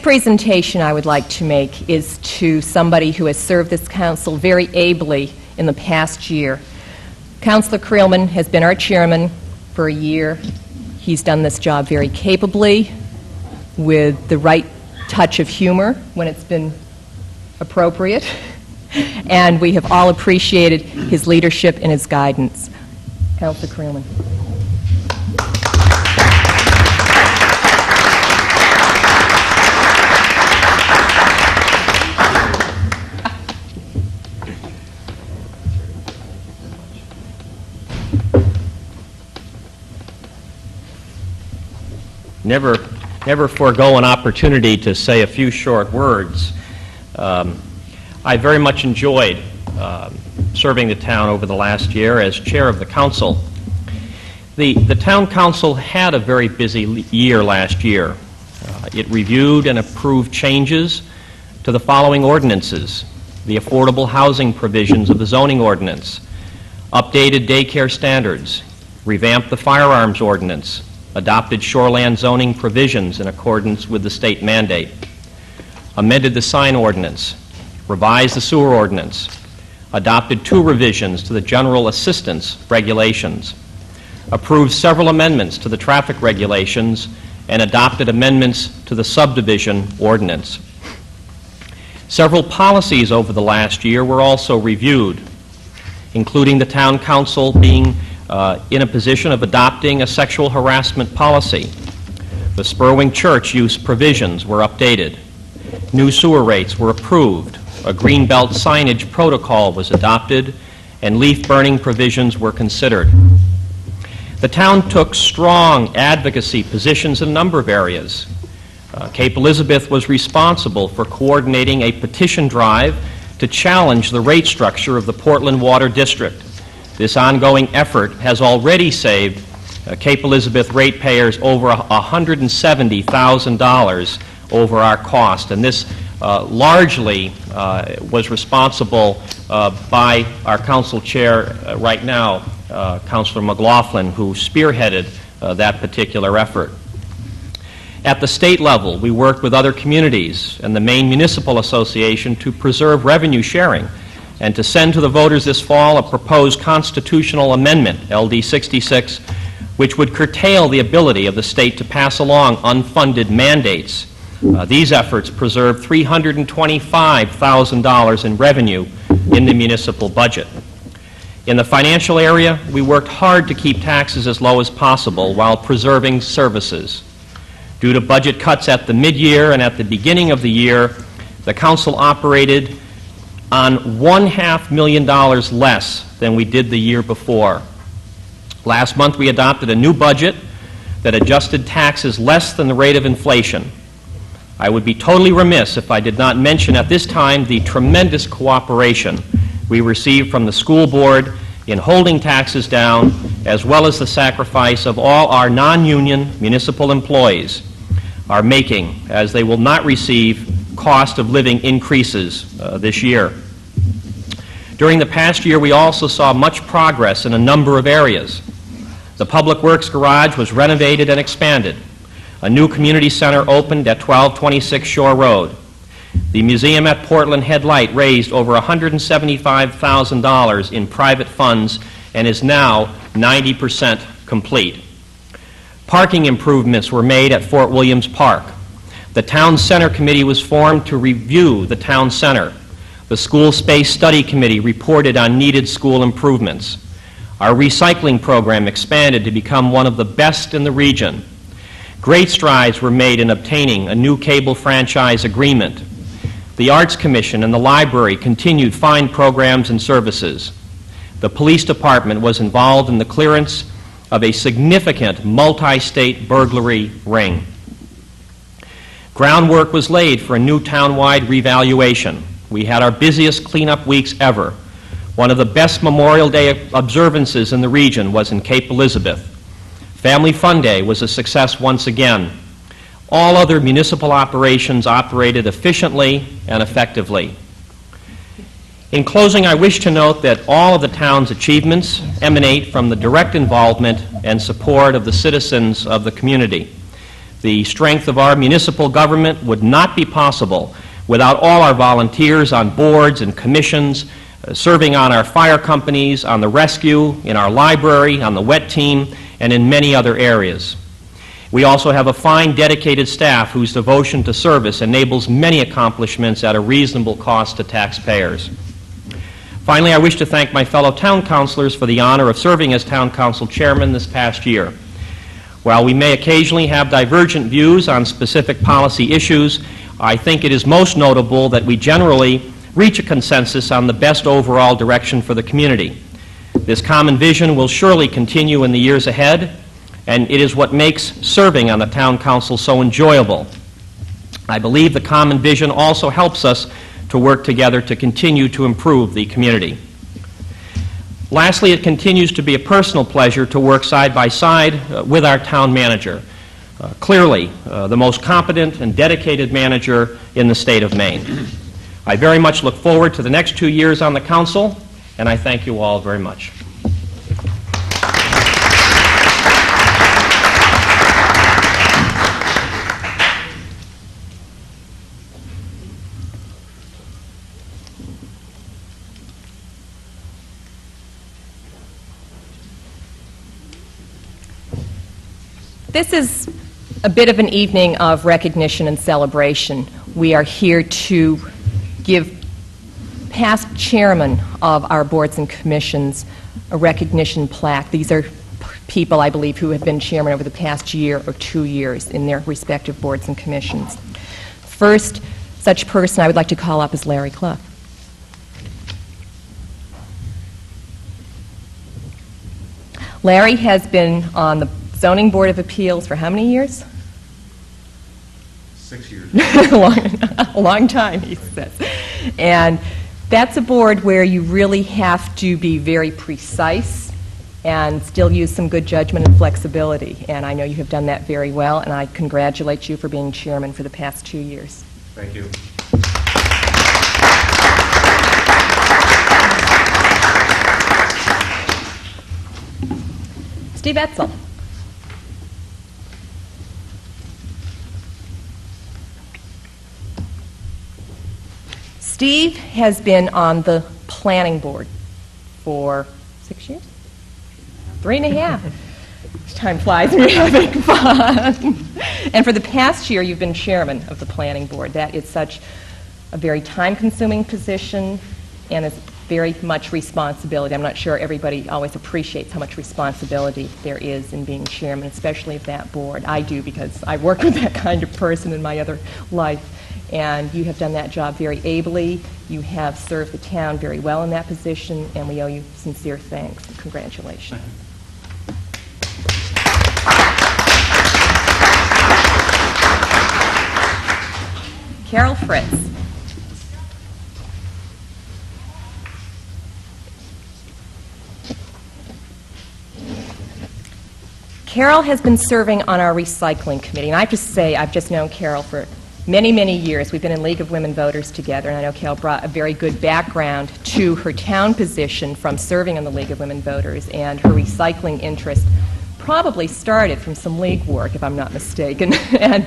next presentation I would like to make is to somebody who has served this council very ably in the past year. Councilor Creelman has been our chairman for a year. He's done this job very capably, with the right touch of humor when it's been appropriate, and we have all appreciated his leadership and his guidance. Councilor Creelman. Never, never forego an opportunity to say a few short words. Um, I very much enjoyed uh, serving the town over the last year as chair of the council. The, the town council had a very busy year last year. Uh, it reviewed and approved changes to the following ordinances the affordable housing provisions of the zoning ordinance, updated daycare standards, revamped the firearms ordinance, adopted shoreland zoning provisions in accordance with the state mandate, amended the sign ordinance, revised the sewer ordinance, adopted two revisions to the general assistance regulations, approved several amendments to the traffic regulations, and adopted amendments to the subdivision ordinance. Several policies over the last year were also reviewed, including the town council being uh, in a position of adopting a sexual harassment policy. The Spurwink Church use provisions were updated. New sewer rates were approved. A greenbelt signage protocol was adopted, and leaf burning provisions were considered. The town took strong advocacy positions in a number of areas. Uh, Cape Elizabeth was responsible for coordinating a petition drive to challenge the rate structure of the Portland Water District. This ongoing effort has already saved uh, Cape Elizabeth ratepayers over $170,000 over our cost, and this uh, largely uh, was responsible uh, by our council chair uh, right now, uh, Councilor McLaughlin, who spearheaded that particular effort. At the state level, we worked with other communities and the Maine Municipal Association to preserve revenue sharing and to send to the voters this fall a proposed constitutional amendment, LD 66, which would curtail the ability of the state to pass along unfunded mandates. Uh, these efforts preserve $325,000 in revenue in the municipal budget. In the financial area, we worked hard to keep taxes as low as possible while preserving services. Due to budget cuts at the mid-year and at the beginning of the year, the council operated on one half million dollars less than we did the year before. Last month, we adopted a new budget that adjusted taxes less than the rate of inflation. I would be totally remiss if I did not mention at this time the tremendous cooperation we received from the school board in holding taxes down, as well as the sacrifice of all our non union municipal employees are making, as they will not receive cost of living increases uh, this year. During the past year, we also saw much progress in a number of areas. The Public Works Garage was renovated and expanded. A new community center opened at 1226 Shore Road. The museum at Portland Head Light raised over $175,000 in private funds and is now 90% complete. Parking improvements were made at Fort Williams Park. The Town Center Committee was formed to review the Town Center. The School Space Study Committee reported on needed school improvements. Our recycling program expanded to become one of the best in the region. Great strides were made in obtaining a new cable franchise agreement. The Arts Commission and the library continued fine programs and services. The police department was involved in the clearance of a significant multi state burglary ring. Groundwork was laid for a new townwide revaluation. We had our busiest cleanup weeks ever. One of the best Memorial Day observances in the region was in Cape Elizabeth. Family Fun Day was a success once again. All other municipal operations operated efficiently and effectively. In closing, I wish to note that all of the town's achievements emanate from the direct involvement and support of the citizens of the community. The strength of our municipal government would not be possible without all our volunteers on boards and commissions, uh, serving on our fire companies, on the rescue, in our library, on the wet team, and in many other areas. We also have a fine, dedicated staff whose devotion to service enables many accomplishments at a reasonable cost to taxpayers. Finally, I wish to thank my fellow town councilors for the honor of serving as town council chairman this past year. While we may occasionally have divergent views on specific policy issues, I think it is most notable that we generally reach a consensus on the best overall direction for the community. This common vision will surely continue in the years ahead, and it is what makes serving on the town council so enjoyable. I believe the common vision also helps us to work together to continue to improve the community. Lastly, it continues to be a personal pleasure to work side by side uh, with our town manager. Uh, clearly, uh, the most competent and dedicated manager in the state of Maine. I very much look forward to the next two years on the council, and I thank you all very much. This is a bit of an evening of recognition and celebration. We are here to give past chairmen of our boards and commissions a recognition plaque. These are people, I believe, who have been chairman over the past year or two years in their respective boards and commissions. First, such person I would like to call up is Larry Clough. Larry has been on the Zoning Board of Appeals for how many years? Six years. a long, a long time, he says. And that's a board where you really have to be very precise and still use some good judgment and flexibility. And I know you have done that very well, and I congratulate you for being chairman for the past two years. Thank you. Steve Etzel. Steve has been on the planning board for six years? Three and a half. Time flies when you're having fun. And for the past year, you've been chairman of the planning board. That is such a very time-consuming position, and it's very much responsibility. I'm not sure everybody always appreciates how much responsibility there is in being chairman, especially of that board. I do because I work with that kind of person in my other life. And you have done that job very ably. You have served the town very well in that position, and we owe you sincere thanks. And Congratulations. Carol Fritz. Carol has been serving on our recycling committee, and I have to say, I've just known Carol for many, many years. We've been in League of Women Voters together, and I know Carol brought a very good background to her town position from serving on the League of Women Voters, and her recycling interest probably started from some league work, if I'm not mistaken. and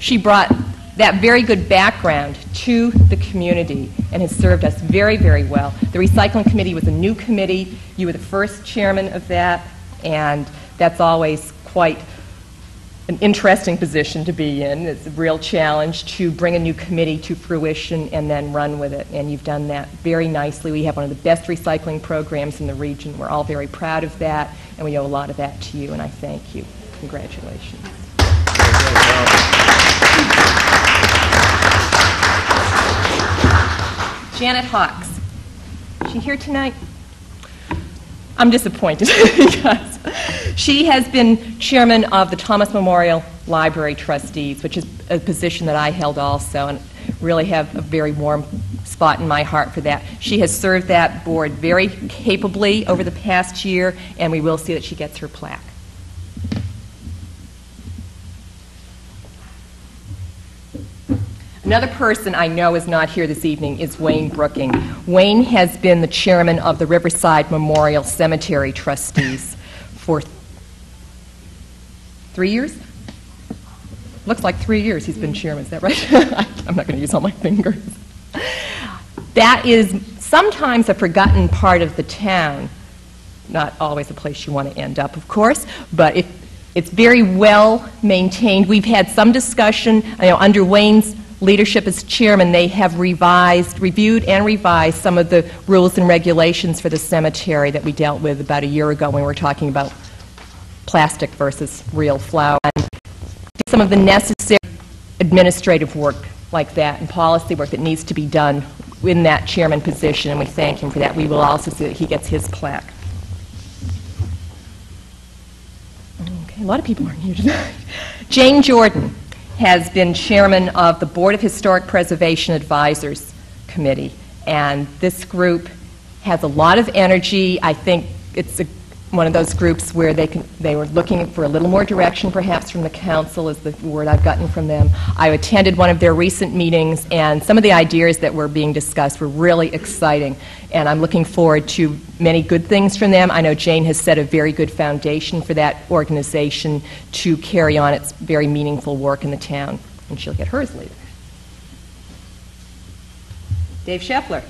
she brought that very good background to the community and has served us very, very well. The Recycling Committee was a new committee. You were the first chairman of that, and that's always quite an interesting position to be in. It's a real challenge to bring a new committee to fruition and then run with it. And you've done that very nicely. We have one of the best recycling programs in the region. We're all very proud of that, and we owe a lot of that to you, and I thank you. Congratulations. Janet Hawks. Is she here tonight? I'm disappointed because she has been chairman of the Thomas Memorial Library Trustees, which is a position that I held also, and really have a very warm spot in my heart for that. She has served that board very capably over the past year, and we will see that she gets her plaque. Another person I know is not here this evening is Wayne Brooking. Wayne has been the chairman of the Riverside Memorial Cemetery Trustees for three years? looks like three years he's been chairman, is that right? I'm not going to use all my fingers. That is sometimes a forgotten part of the town. Not always a place you want to end up, of course, but it, it's very well maintained. We've had some discussion, you know, under Wayne's leadership as chairman, they have revised, reviewed and revised some of the rules and regulations for the cemetery that we dealt with about a year ago when we were talking about plastic versus real flower. And some of the necessary administrative work like that and policy work that needs to be done in that chairman position, and we thank him for that. We will also see that he gets his plaque. Okay, a lot of people aren't here tonight. Jane Jordan has been chairman of the Board of Historic Preservation Advisors Committee, and this group has a lot of energy. I think it's a one of those groups where they, can, they were looking for a little more direction, perhaps from the council, is the word I've gotten from them. I attended one of their recent meetings, and some of the ideas that were being discussed were really exciting, and I'm looking forward to many good things from them. I know Jane has set a very good foundation for that organization to carry on its very meaningful work in the town, and she'll get hers later. Dave Scheffler.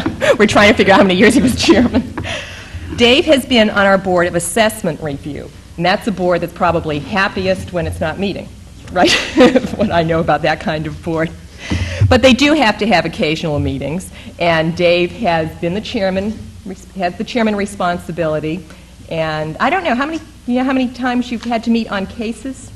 We're trying to figure out how many years he was chairman. Dave has been on our board of assessment review, and that's a board that's probably happiest when it's not meeting, right? what I know about that kind of board. But they do have to have occasional meetings, and Dave has been the chairman, has the chairman responsibility, and I don't know how many, you know how many times you've had to meet on cases?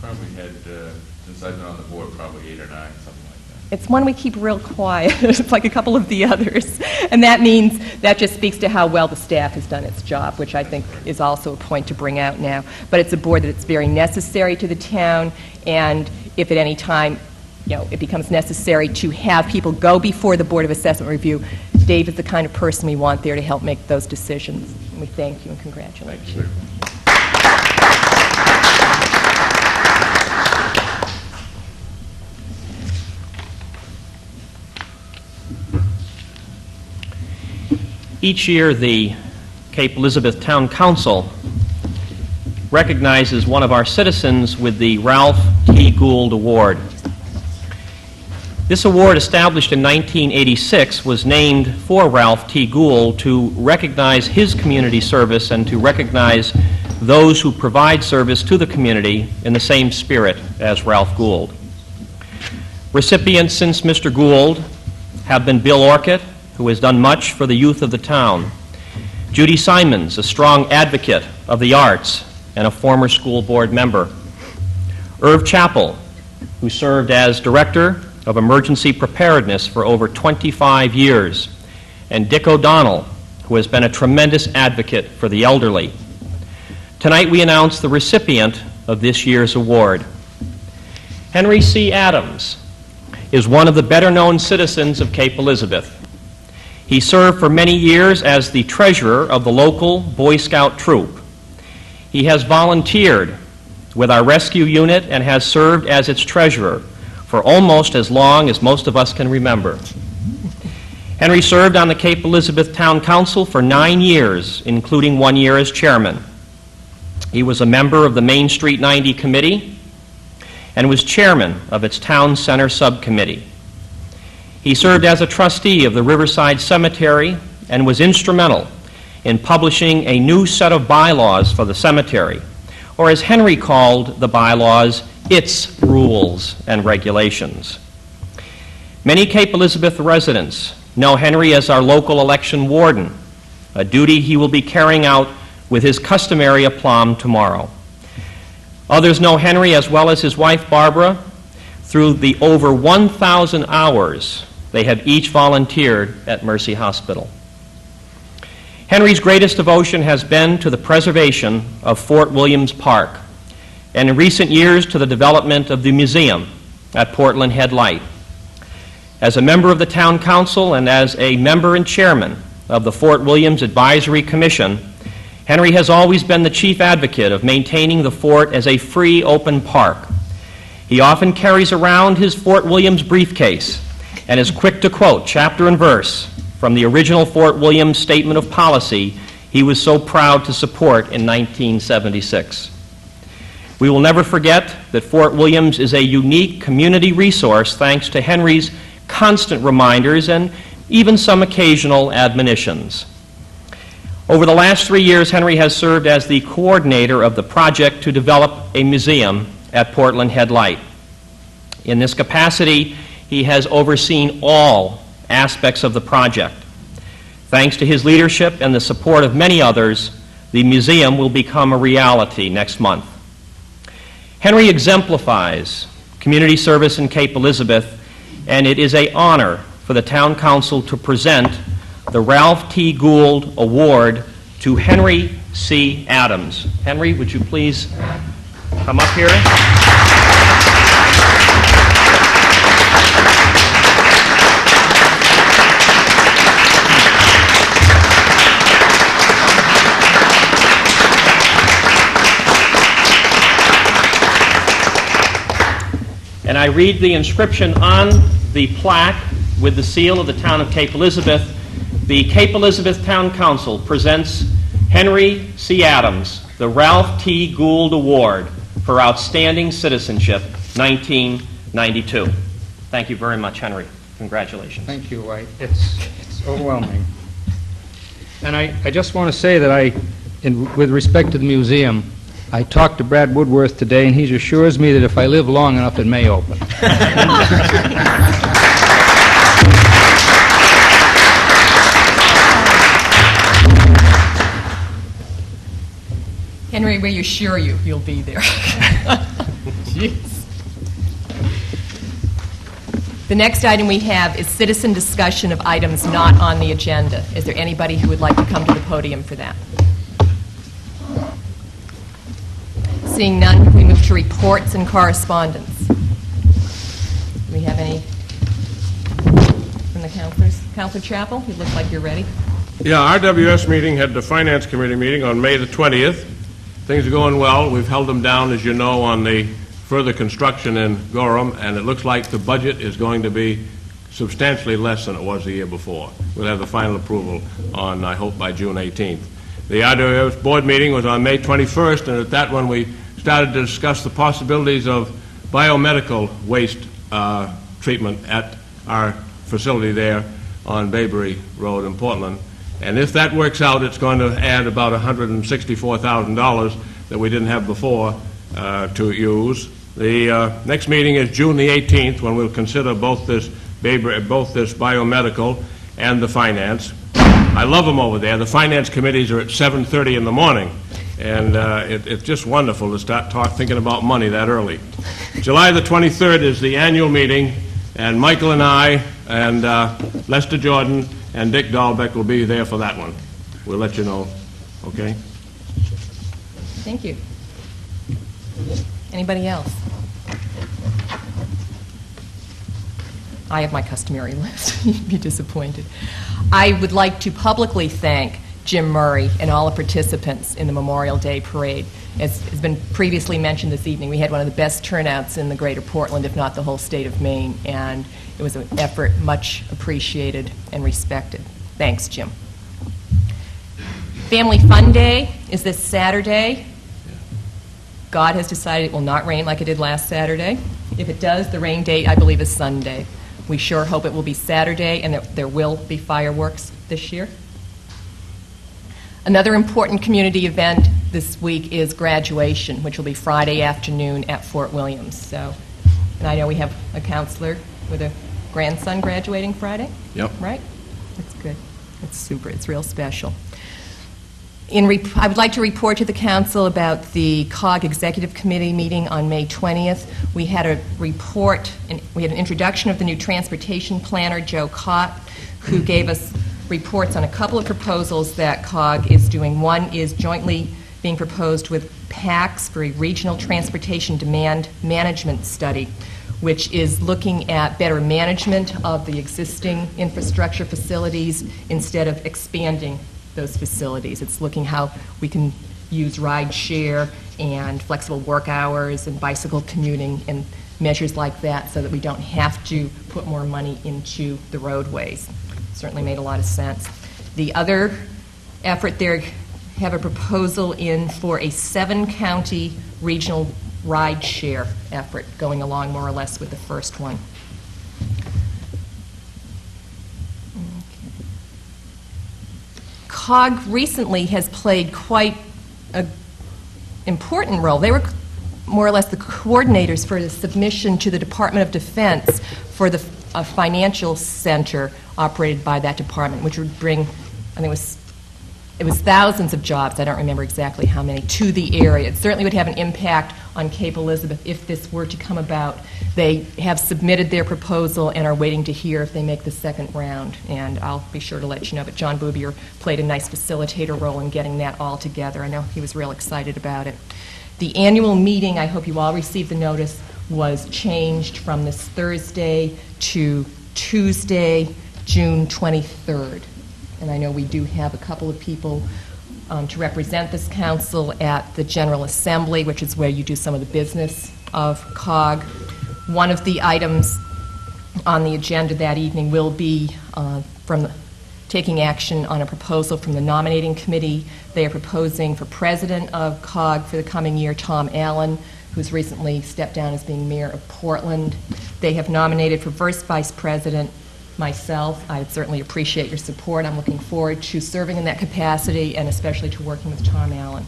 Probably had, uh, since I've been on the board, probably eight or nine, something like that. It's one we keep real quiet. it's like a couple of the others. And that means, that just speaks to how well the staff has done its job, which I think is also a point to bring out now. But it's a board that it's very necessary to the town, and if at any time, you know, it becomes necessary to have people go before the Board of Assessment Review, Dave is the kind of person we want there to help make those decisions. And we thank you and congratulate you. Each year, the Cape Elizabeth Town Council recognizes one of our citizens with the Ralph T. Gould Award. This award, established in 1986, was named for Ralph T. Gould to recognize his community service and to recognize those who provide service to the community in the same spirit as Ralph Gould. Recipients since Mr. Gould have been Bill Orcutt, who has done much for the youth of the town, Judy Simons, a strong advocate of the arts and a former school board member, Irv Chappell, who served as Director of Emergency Preparedness for over 25 years, and Dick O'Donnell, who has been a tremendous advocate for the elderly. Tonight we announce the recipient of this year's award. Henry C. Adams is one of the better-known citizens of Cape Elizabeth. He served for many years as the treasurer of the local Boy Scout troop. He has volunteered with our rescue unit and has served as its treasurer for almost as long as most of us can remember. Henry served on the Cape Elizabeth Town Council for nine years, including one year as chairman. He was a member of the Main Street 90 Committee and was chairman of its Town Center Subcommittee. He served as a trustee of the Riverside Cemetery and was instrumental in publishing a new set of bylaws for the cemetery, or as Henry called the bylaws, its rules and regulations. Many Cape Elizabeth residents know Henry as our local election warden, a duty he will be carrying out with his customary aplomb tomorrow. Others know Henry as well as his wife Barbara through the over 1,000 hours they have each volunteered at Mercy Hospital. Henry's greatest devotion has been to the preservation of Fort Williams Park, and in recent years to the development of the museum at Portland Head Light. As a member of the Town Council and as a member and chairman of the Fort Williams Advisory Commission, Henry has always been the chief advocate of maintaining the fort as a free, open park. He often carries around his Fort Williams briefcase and is quick to quote chapter and verse from the original Fort Williams Statement of Policy he was so proud to support in 1976. We will never forget that Fort Williams is a unique community resource thanks to Henry's constant reminders and even some occasional admonitions. Over the last three years, Henry has served as the coordinator of the project to develop a museum at Portland Head Light. In this capacity, he has overseen all aspects of the project. Thanks to his leadership and the support of many others, the museum will become a reality next month. Henry exemplifies community service in Cape Elizabeth, and it is a honor for the town council to present the Ralph T. Gould Award to Henry C. Adams. Henry, would you please come up here? I read the inscription on the plaque with the seal of the town of Cape Elizabeth. The Cape Elizabeth Town Council presents Henry C. Adams, the Ralph T. Gould Award for Outstanding Citizenship, 1992. Thank you very much, Henry. Congratulations. Thank you, I, it's, it's overwhelming. And I, I just want to say that I, in, with respect to the museum, I talked to Brad Woodworth today, and he assures me that if I live long enough, it may open. Henry, we assure you, you'll be there. Jeez. The next item we have is citizen discussion of items not on the agenda. Is there anybody who would like to come to the podium for that? Seeing none, we move to reports and correspondence. Do we have any from the counselors? Counselor Chappell, you look like you're ready. Yeah, our RWS meeting had the Finance Committee meeting on May the 20th. Things are going well. We've held them down, as you know, on the further construction in Gorham, and it looks like the budget is going to be substantially less than it was the year before. We'll have the final approval on, I hope, by June 18th. The RWS board meeting was on May 21st, and at that one, we started to discuss the possibilities of biomedical waste uh, treatment at our facility there on Bayberry Road in Portland. And if that works out, it's going to add about $164,000 that we didn't have before uh, to use. The uh, next meeting is June the 18th, when we'll consider both this Bayberry, both this biomedical and the finance. I love them over there. The finance committees are at 7:30 in the morning, and uh, it, it's just wonderful to start talk, thinking about money that early. July the 23rd is the annual meeting, and Michael and I and uh, Lester Jordan and Dick Dahlbeck will be there for that one. We'll let you know, okay? Thank you. Anybody else? I have my customary list. You'd be disappointed. I would like to publicly thank Jim Murray and all the participants in the Memorial Day Parade. As has been previously mentioned this evening, we had one of the best turnouts in the greater Portland, if not the whole state of Maine, and it was an effort much appreciated and respected. Thanks, Jim. Family Fun Day is this Saturday. God has decided it will not rain like it did last Saturday. If it does, the rain date, I believe, is Sunday. We sure hope it will be Saturday and that there will be fireworks this year. Another important community event this week is graduation, which will be Friday afternoon at Fort Williams. So, and I know we have a counselor with a grandson graduating Friday. Yep. Right? That's good. That's super. It's real special. In I would like to report to the council about the COG Executive Committee meeting on May 20th. We had a report, and we had an introduction of the new transportation planner, Joe Cott, who gave us reports on a couple of proposals that COG is doing. One is jointly being proposed with PACTS for a regional transportation demand management study, which is looking at better management of the existing infrastructure facilities instead of expanding those facilities. It's looking how we can use ride share and flexible work hours and bicycle commuting and measures like that so that we don't have to put more money into the roadways. Certainly made a lot of sense. The other effort there, have a proposal in for a seven-county regional ride share effort, going along more or less with the first one. COG recently has played quite a important role. They were more or less the coordinators for the submission to the Department of Defense for the financial center operated by that department, which would bring, I think it was, it was thousands of jobs, I don't remember exactly how many, to the area. It certainly would have an impact on Cape Elizabeth if this were to come about. They have submitted their proposal and are waiting to hear if they make the second round, and I'll be sure to let you know. But John Bouvier played a nice facilitator role in getting that all together. I know he was real excited about it. The annual meeting, I hope you all received the notice, was changed from this Thursday to Tuesday, June 23rd. And I know we do have a couple of people um, to represent this council at the General Assembly, which is where you do some of the business of COG. One of the items on the agenda that evening will be uh, from the taking action on a proposal from the nominating committee. They are proposing for president of COG for the coming year Tom Allen, who's recently stepped down as being mayor of Portland. They have nominated for first vice president myself. I certainly appreciate your support. I'm looking forward to serving in that capacity and especially to working with Tom Allen.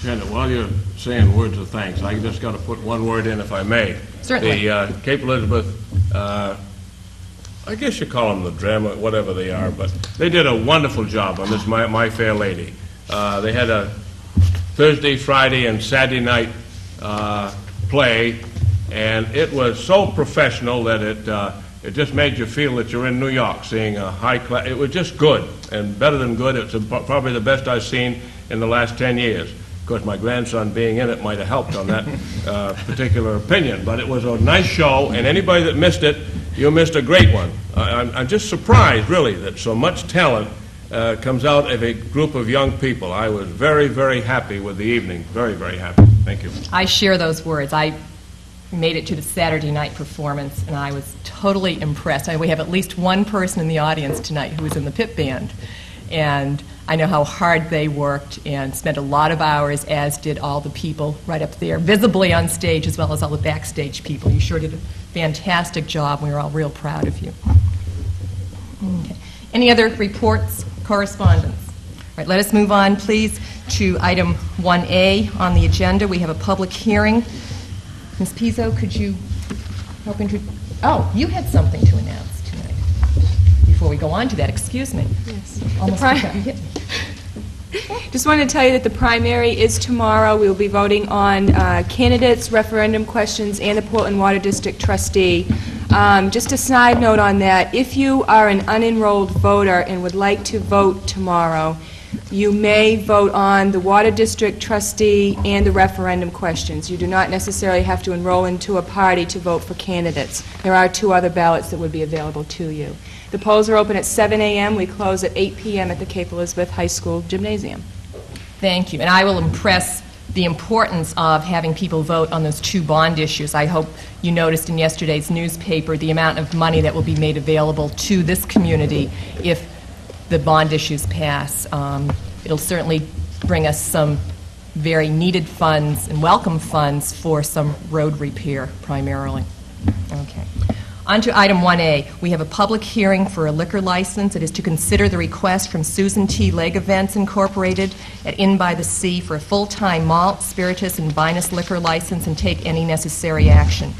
Janet, while you're saying words of thanks, I just got to put one word in if I may. Certainly. The uh, Cape Elizabeth, uh, I guess you call them the drama, whatever they are, but they did a wonderful job on this My My Fair Lady. Uh, They had a Thursday, Friday, and Saturday night uh, play, and it was so professional that it, uh, it just made you feel that you're in New York, seeing a high class, it was just good, and better than good. It's a- probably the best I've seen in the last 10 years. Of course, my grandson being in it might have helped on that uh, particular opinion, but it was a nice show, and anybody that missed it, you missed a great one. I- I'm I'm just surprised, really, that so much talent uh, comes out of a group of young people. I was very, very happy with the evening, very, very happy. Thank you. I share those words. I made it to the Saturday night performance, and I was totally impressed. I, we have at least one person in the audience tonight who was in the pit band, and I know how hard they worked and spent a lot of hours, as did all the people right up there, visibly on stage, as well as all the backstage people. You sure did a fantastic job. We were all real proud of you. Okay. Any other reports, correspondence? All right, let us move on, please, to item 1A on the agenda. We have a public hearing. Ms. Pizzo, could you help introduce? Oh, you had something to announce tonight. Before we go on to that, excuse me. Yes. Almost forgot. Just wanted to tell you that the primary is tomorrow. We will be voting on uh, candidates, referendum questions, and the Portland Water District trustee. Um, Just a side note on that, if you are an unenrolled voter and would like to vote tomorrow, you may vote on the Water District trustee and the referendum questions. You do not necessarily have to enroll into a party to vote for candidates. There are two other ballots that would be available to you. The polls are open at 7 a.m. We close at 8 p.m. at the Cape Elizabeth High School Gymnasium. Thank you. And I will impress the importance of having people vote on those two bond issues. I hope you noticed in yesterday's newspaper the amount of money that will be made available to this community if the bond issues pass. Um, It'll certainly bring us some very needed funds and welcome funds for some road repair primarily. Okay. On to item 1A. We have a public hearing for a liquor license. It is to consider the request from Susan T. Leg Events Incorporated at Inn by the Sea for a full-time malt, spirituous, and vinous liquor license and take any necessary action.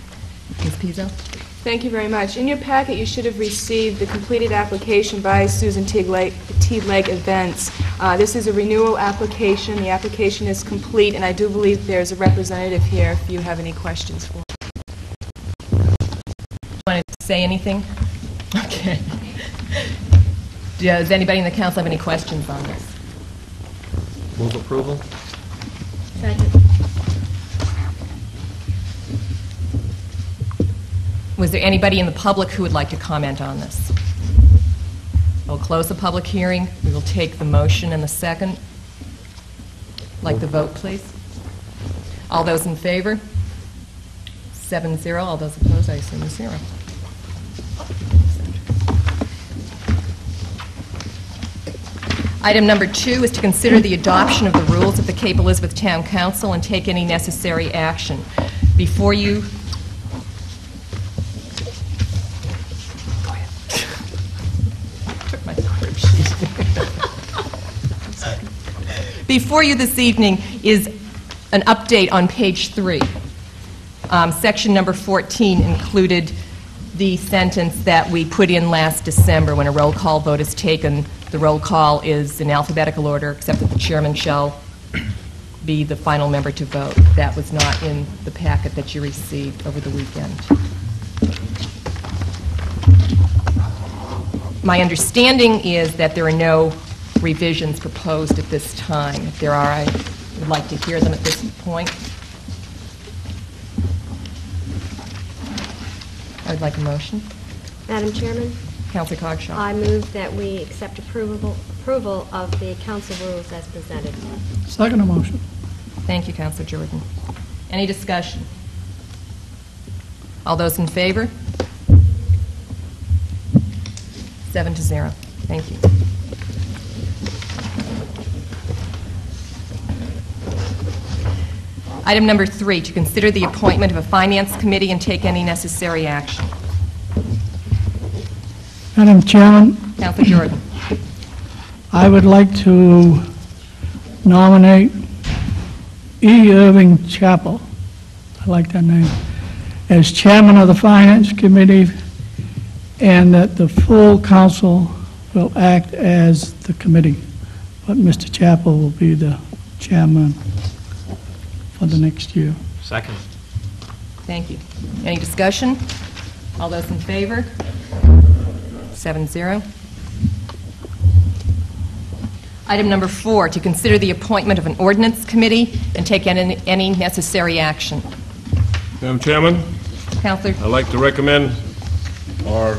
Ms. Pizzo? Thank you very much. In your packet, you should have received the completed application by Susan T. Leg T. Leg Events. Uh, This is a renewal application. The application is complete, and I do believe there's a representative here if you have any questions for. Want to say anything? Okay. Does anybody in the council have any questions on this? Move approval? Was there anybody in the public who would like to comment on this? We'll close the public hearing. We will take the motion and the second. Like the vote, please. All those in favor? Seven zero. All those opposed, I assume zero. Item number two is to consider the adoption of the rules of the Cape Elizabeth Town Council and take any necessary action. Before you Before you this evening is an update on page three. Um, Section number 14 included the sentence that we put in last December when a roll call vote is taken. The roll call is in alphabetical order, except that the chairman shall be the final member to vote. That was not in the packet that you received over the weekend. My understanding is that there are no revisions proposed at this time. If there are, I would like to hear them at this point. I would like a motion. Madam Chairman, Counselor Coggeshall. I move that we accept approval approval of the council rules as presented. Second motion. Thank you, Counselor Jordan. Any discussion? All those in favor? Seven to zero. Thank you. Item number three, to consider the appointment of a finance committee and take any necessary action. Madam Chairman, Counselor Jordan. I would like to nominate E. Irving Chappell, I like that name, as chairman of the Finance Committee, and that the full council will act as the committee. But Mr. Chappell will be the chairman for the next year. Second. Thank you. Any discussion? All those in favor? Seven zero. Item number four, to consider the appointment of an ordinance committee and take any any necessary action. Madam Chairman, Counselor, I'd like to recommend our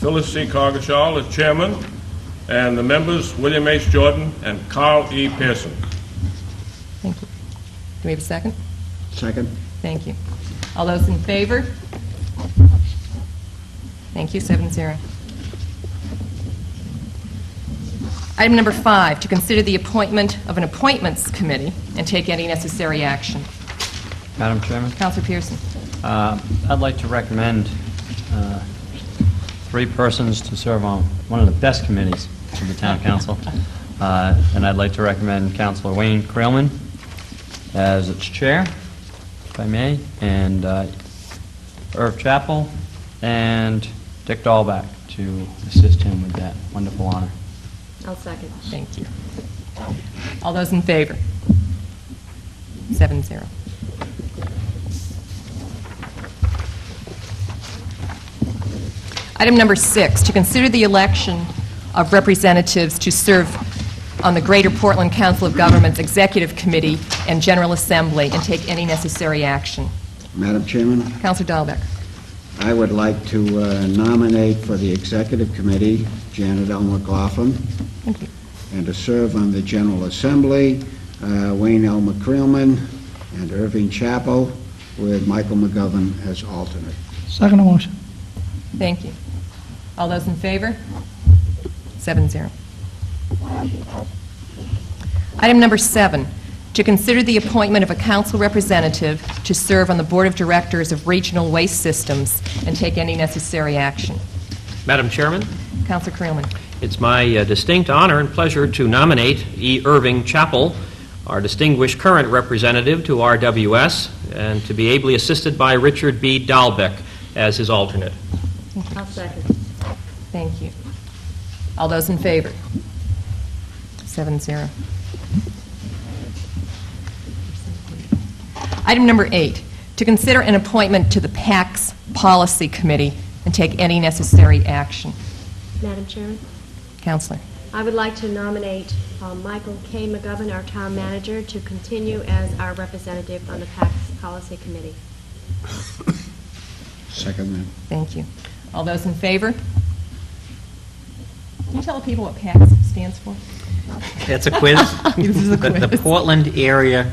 Phyllis C. Coggeshall as chairman, and the members, William H. Jordan and Carl E. Pearson. Thank you. Do we have a second? Second. Thank you. All those in favor? Thank you, seven zero. Item number five, to consider the appointment of an appointments committee and take any necessary action. Madam Chairman, Counselor Pearson. uh, I'd like to recommend uh, three persons to serve on one of the best committees of the Town Council. Uh, And I'd like to recommend Councilor Wayne Creelman as its chair, if I may, and uh, Irv Chappell and Dick Dahlbeck to assist him with that wonderful honor. I'll second. Thank you. All those in favor? Seven zero. Item number six, to consider the election of representatives to serve on the Greater Portland Council of Governments Executive Committee and General Assembly and take any necessary action. Madam Chairman, Counselor Dahlbeck. I would like to uh, nominate for the Executive Committee Janet L. McLaughlin, Thank you. and to serve on the General Assembly, uh, Wayne L. McCreelman and Irving Chappell, with Michael McGovern as alternate. Second motion. Thank you. All those in favor? Seven zero. Item number seven, to consider the appointment of a council representative to serve on the Board of Directors of Regional Waste Systems and take any necessary action. Madam Chairman, Counselor Creelman. it's my uh, distinct honor and pleasure to nominate E. Irving Chappell, our distinguished current representative to RWS, and to be ably assisted by Richard B. Dahlbeck as his alternate. I'll second. Thank you. All those in favor? Seven zero. Item number eight, to consider an appointment to the PACTS Policy Committee and take any necessary action. Madam Chairman, Counselor. I would like to nominate uh, Michael K. McGovern, our town manager, to continue as our representative on the PACTS Policy Committee. Second that. Thank you. All those in favor? Can you tell the people what PACTS stands for? That's a quiz. This is a The- The quiz. Portland Area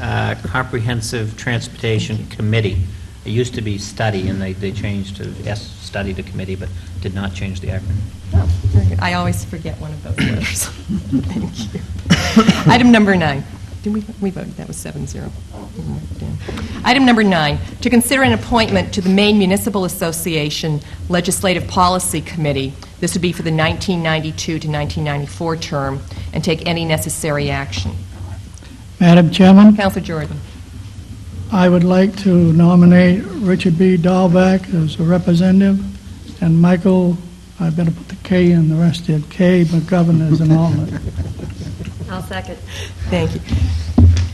uh, Comprehensive Transportation Committee. It used to be study, and they, they changed to S, study to committee, but did not change the acronym. Oh, very good. I always forget one of those letters. Thank you. Item number nine. Did we, we voted, that was seven zero. Item number nine, to consider an appointment to the Maine Municipal Association Legislative Policy Committee. This would be for the 1992 to 1994 term, and take any necessary action. Madam Chairman, Counselor Jordan. I would like to nominate Richard B. Dahlbeck as a representative, and Michael, I better put the K in the rest of it, K. McGovern as an alternate. I'll second. Thank you.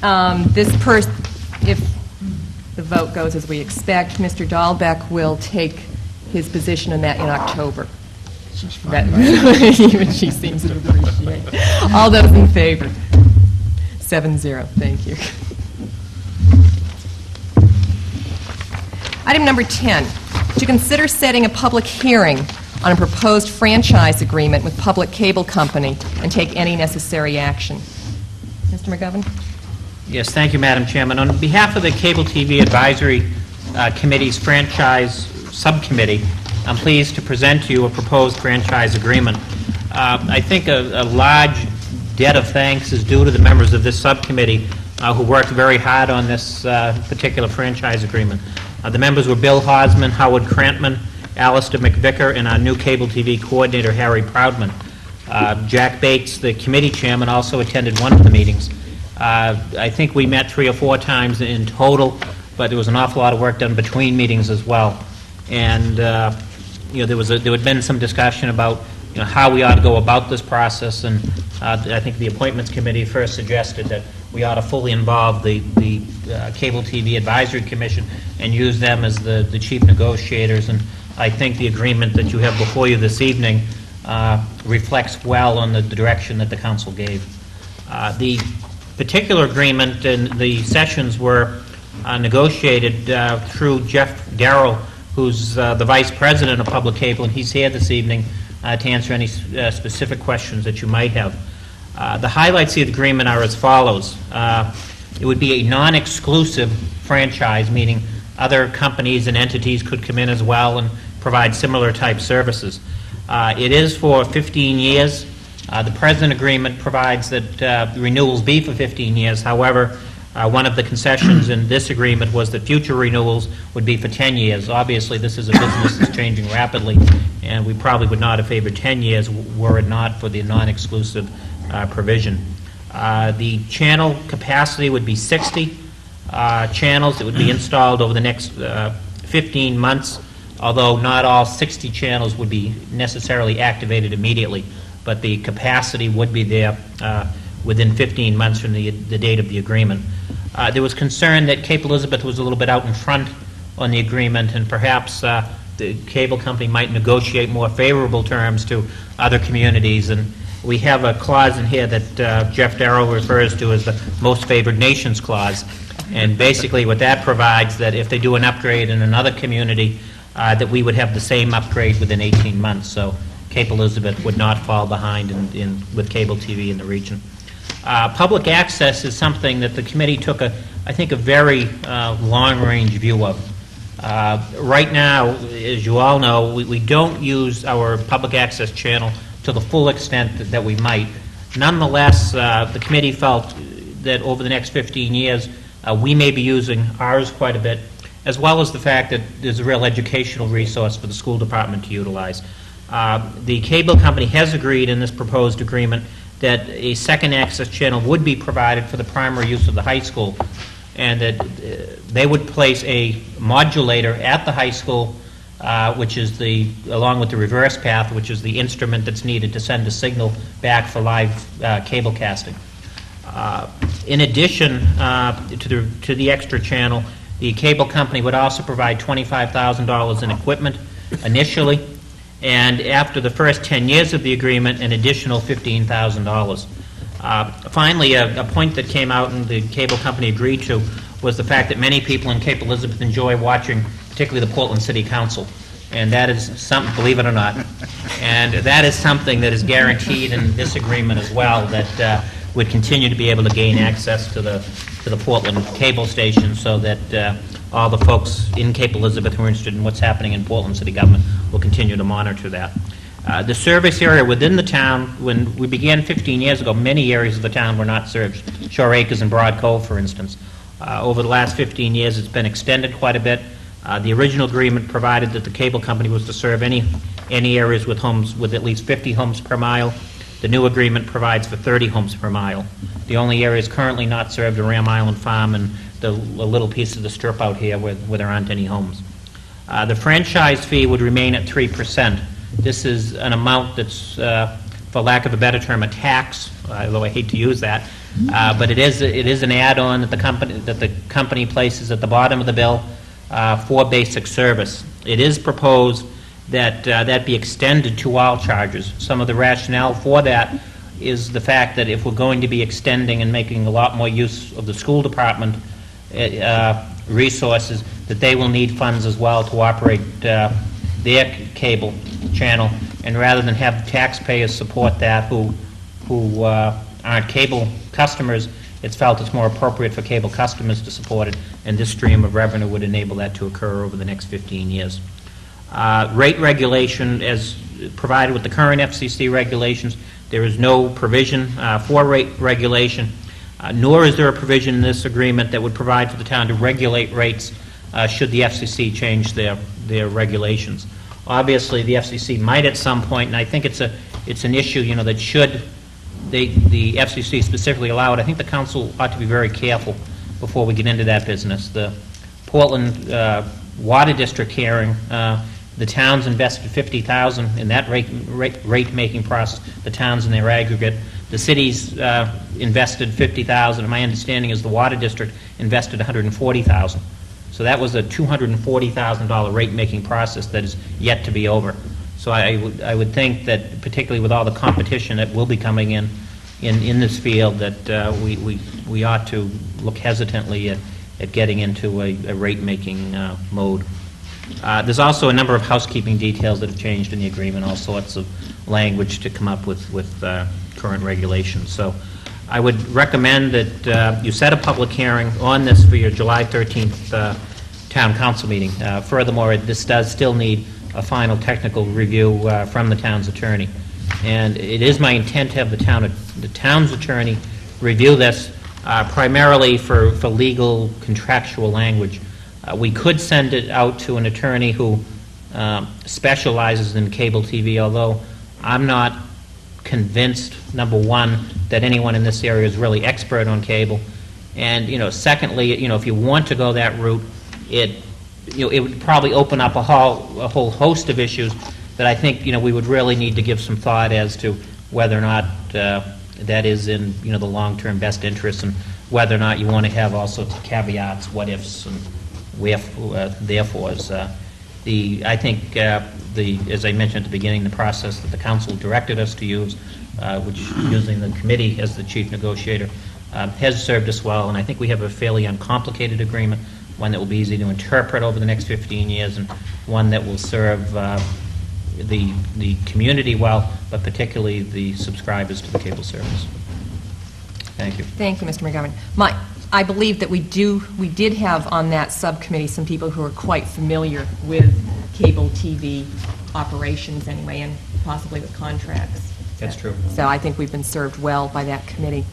Um, This person, if the vote goes as we expect, Mr. Dahlbeck will take his position in that in October. That- Even she seems to appreciate. All those in favor? Seven zero, thank you. Item number 10, to consider setting a public hearing on a proposed franchise agreement with Public Cable Company and take any necessary action. Mr. McGovern? Yes, thank you, Madam Chairman. On behalf of the Cable TV Advisory uh, Committee's Franchise Subcommittee, I'm pleased to present to you a proposed franchise agreement. Uh, I think a a large debt of thanks is due to the members of this subcommittee uh, who worked very hard on this uh, particular franchise agreement. Uh, The members were Bill Hosman, Howard Krantman, Alistair McVicker, and our new cable TV coordinator, Harry Proudman. Uh, Jack Bates, the committee chairman, also attended one of the meetings. Uh, I think we met three or four times in total, but there was an awful lot of work done between meetings as well. And, uh, you know, there was, a- there had been some discussion about, you know, how we ought to go about this process, and uh, I think the Appointments Committee first suggested that we ought to fully involve the, the uh, Cable TV Advisory Commission and use them as the, the chief negotiators, and I think the agreement that you have before you this evening uh, reflects well on the direction that the council gave. Uh, The particular agreement and the sessions were uh, negotiated uh, through Jeff Darrell, who's uh, the Vice President of Public Cable, and he's here this evening uh, to answer any uh, specific questions that you might have. Uh, The highlights of the agreement are as follows. Uh, It would be a non-exclusive franchise, meaning other companies and entities could come in as well and provide similar-type services. Uh, It is for 15 years. The present agreement provides that renewals be for 15 years. However, uh, one of the concessions in this agreement was that future renewals would be for 10 years. Obviously, this is a business that's changing rapidly, and we probably would not have favored 10 years were it not for the non-exclusive uh, provision. Uh, The channel capacity would be 60 uh, channels that would be installed over the next uh, 15 months, although not all 60 channels would be necessarily activated immediately, but the capacity would be there uh, within 15 months from the the date of the agreement. Uh, There was concern that Cape Elizabeth was a little bit out in front on the agreement, and perhaps uh, the cable company might negotiate more favorable terms to other communities, and we have a clause in here that uh, Jeff Darrell refers to as the most favored nations clause, and basically what that provides, that if they do an upgrade in another community, uh, that we would have the same upgrade within 18 months, so Cape Elizabeth would not fall behind in, in, with cable TV in the region. Uh, Public access is something that the committee took a, I think, a very uh, long-range view of. Uh, Right now, as you all know, we we don't use our public access channel to the full extent that- that we might. Nonetheless, uh, the committee felt that over the next 15 years, uh, we may be using ours quite a bit, as well as the fact that there's a real educational resource for the school department to utilize. Uh, The cable company has agreed in this proposed agreement that a second access channel would be provided for the primary use of the high school, and that uh, they would place a modulator at the high school, uh, which is the, along with the reverse path, which is the instrument that's needed to send a signal back for live uh, cable casting. Uh, In addition uh, to the, to the extra channel, the cable company would also provide $25,000 in equipment initially, and after the first 10 years of the agreement, an additional $15,000. Uh, Finally, a a point that came out and the cable company agreed to was the fact that many people in Cape Elizabeth enjoy watching, particularly the Portland City Council, and that is something, believe it or not, and that is something that is guaranteed in this agreement as well, that uh, would continue to be able to gain access to the, to the Portland cable station, so that uh, all the folks in Cape Elizabeth who are interested in what's happening in Portland city government will continue to monitor that. Uh, The service area within the town, when we began 15 years ago, many areas of the town were not served. Shore Acres and Broad Cove, for instance. Uh, Over the last 15 years, it's been extended quite a bit. Uh, The original agreement provided that the cable company was to serve any, any areas with homes, with at least 50 homes per mile. The new agreement provides for 30 homes per mile. The only areas currently not served are Ram Island Farm and the a little piece of the strip out here where, where there aren't any homes. Uh, The franchise fee would remain at 3%. This is an amount that's, uh, for lack of a better term, a tax, although I hate to use that, Uh, but it is, it is an add-on that the company, that the company places at the bottom of the bill uh, for basic service. It is proposed that uh, that be extended to all charges. Some of the rationale for that is the fact that if we're going to be extending and making a lot more use of the school department uh, resources, that they will need funds as well to operate uh, their cable channel, and rather than have taxpayers support that who, who uh, aren't cable customers, it's felt it's more appropriate for cable customers to support it, and this stream of revenue would enable that to occur over the next 15 years. Uh, Rate regulation, as provided with the current FCC regulations, there is no provision uh, for rate regulation, uh, nor is there a provision in this agreement that would provide for the town to regulate rates uh, should the FCC change their, their regulations. Obviously, the FCC might at some point, and I think it's a, it's an issue, you know, that should they, the FCC specifically allow it, I think the council ought to be very careful before we get into that business. The Portland uh, Water District hearing, uh, the towns invested 50000 in that rate, rate, rate-making process, the towns in their aggregate. The cities uh, invested 50000 and my understanding is the Water District invested 140000 So that was a $240,000 rate-making process that is yet to be over. So I would, I would think that particularly with all the competition that will be coming in, in, in this field, that uh, we, we, we ought to look hesitantly at, at getting into a, a rate-making uh, mode. Uh, There's also a number of housekeeping details that have changed in the agreement, all sorts of language to come up with, with uh, current regulations. So I would recommend that uh, you set a public hearing on this for your July 13th uh, town council meeting. Uh, Furthermore, this does still need a final technical review uh, from the town's attorney. And it is my intent to have the town, the town's attorney review this uh, primarily for, for legal contractual language. Uh, We could send it out to an attorney who um, specializes in cable TV, although I'm not convinced, number one, that anyone in this area is really expert on cable. And, you know, secondly, you know, if you want to go that route, it, you know, it would probably open up a whole, a whole host of issues that I think, you know, we would really need to give some thought as to whether or not uh, that is in, you know, the long-term best interest, and whether or not you want to have also caveats, what-ifs, and uh, therefores. Uh, The, I think, uh, the, as I mentioned at the beginning, the process that the council directed us to use, which using the committee as the chief negotiator, um, has served us well, and I think we have a fairly uncomplicated agreement, one that will be easy to interpret over the next 15 years, and one that will serve the, the community well, but particularly the subscribers to the cable service. Thank you. Thank you, Mr. McGovern. My, I believe that we do, we did have on that subcommittee some people who are quite familiar with cable TV operations anyway, and possibly with contracts. That's true. So I think we've been served well by that committee.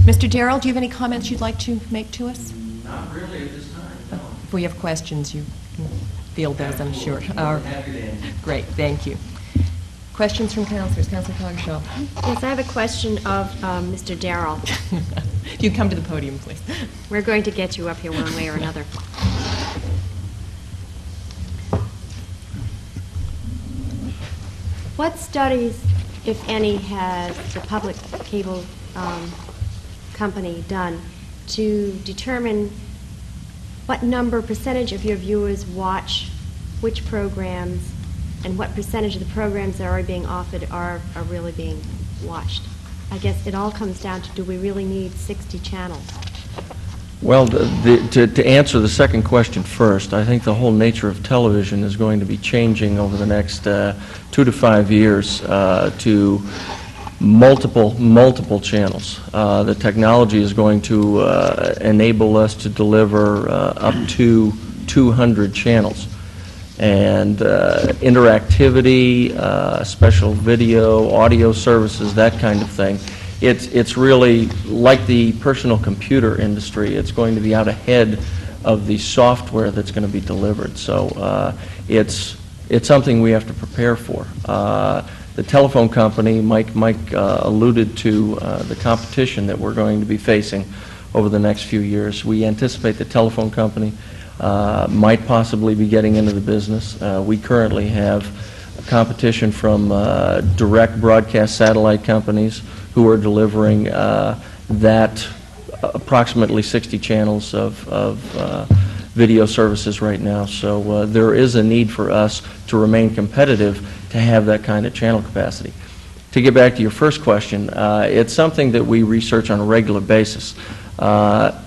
Mr. Darrell, do you have any comments you'd like to make to us? Not really at this time, no. If we have questions, you can field those, I'm sure. Uh, Great, thank you. Questions from councilors? Councilor Coggeshall. Yes, I have a question of um, Mr. Darrell. If you come to the podium, please. We're going to get you up here one way or another. What studies, if any, has the public cable um, company done to determine what number, percentage of your viewers watch which programs, and what percentage of the programs that are being offered are, are really being watched? I guess it all comes down to, do we really need 60 channels? Well, the- the- to to answer the second question first, I think the whole nature of television is going to be changing over the next uh, two to five years uh, to multiple, multiple channels. Uh, The technology is going to uh, enable us to deliver uh, up to 200 channels. And uh, interactivity, uh, special video, audio services, that kind of thing. It's, it's really like the personal computer industry. It's going to be out ahead of the software that's going to be delivered. So uh, it's, it's something we have to prepare for. Uh, The telephone company, Mike, Mike uh, alluded to uh, the competition that we're going to be facing over the next few years. We anticipate the telephone company uh, might possibly be getting into the business. Uh, We currently have competition from uh, direct broadcast satellite companies who are delivering uh, that approximately 60 channels of, of uh, video services right now. So uh, there is a need for us to remain competitive to have that kind of channel capacity. To get back to your first question, uh, it's something that we research on a regular basis. Uh,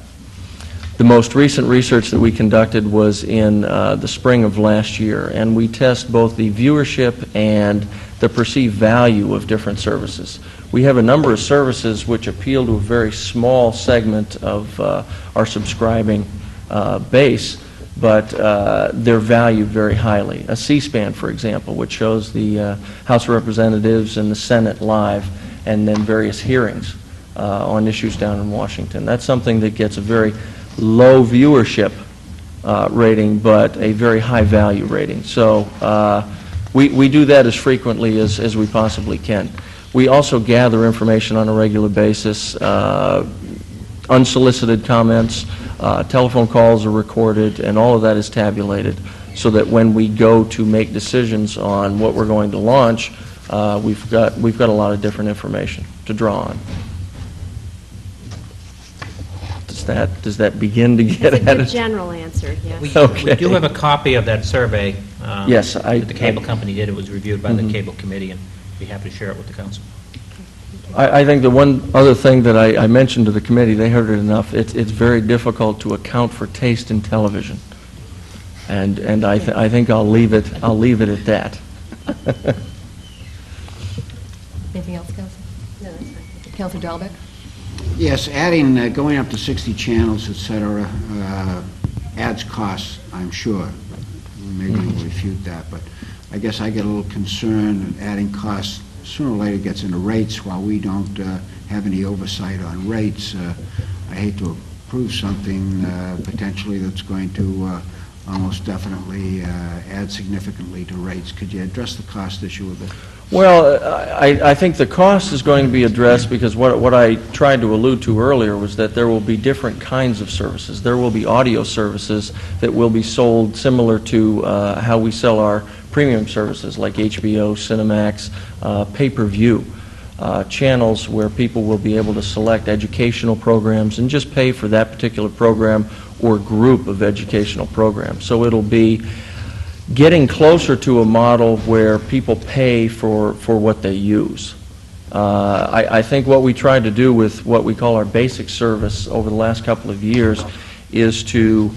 the most recent research that we conducted was in uh, the spring of last year, and we test both the viewership and the perceived value of different services. We have a number of services which appeal to a very small segment of uh, our subscribing uh, base, but uh, they're valued very highly. A C-SPAN, for example, which shows the uh, House of Representatives and the Senate live, and then various hearings uh, on issues down in Washington. That's something that gets a very low viewership uh, rating, but a very high value rating. So uh, we, we do that as frequently as, as we possibly can. We also gather information on a regular basis, uh, unsolicited comments, uh, telephone calls are recorded, and all of that is tabulated so that when we go to make decisions on what we're going to launch, uh, we've got, we've got a lot of different information to draw on. Does that, does that begin to get It's a at good it? general answer, yes. We Okay. we do have a copy of that survey. um, Yes, I- That the cable company did. It was reviewed by the Mhm. cable committee, and be happy to share it with the council. I, I think the one other thing that I, I mentioned to the committee, they heard it enough, it's, it's very difficult to account for taste in television. And, and I, th- I think I'll leave it, I'll leave it at that. Anything else, Counsel? No, that's fine. Counselor Dahlbeck? Yes, adding, uh, going up to 60 channels, et cetera, uh, adds costs, I'm sure. Maybe you'll refute that, but I guess I get a little concerned that adding costs sooner or later gets into rates while we don't uh, have any oversight on rates. Uh, I hate to approve something uh, potentially that's going to uh, almost definitely uh, add significantly to rates. Could you address the cost issue a bit? Well, I, I think the cost is going to be addressed because what, what I tried to allude to earlier was that there will be different kinds of services. There will be audio services that will be sold similar to uh, how we sell our premium services like HBO, Cinemax, uh, pay-per-view. Uh, channels where people will be able to select educational programs and just pay for that particular program or group of educational programs. So it'll be getting closer to a model where people pay for, for what they use. Uh, I, I think what we tried to do with what we call our basic service over the last couple of years is to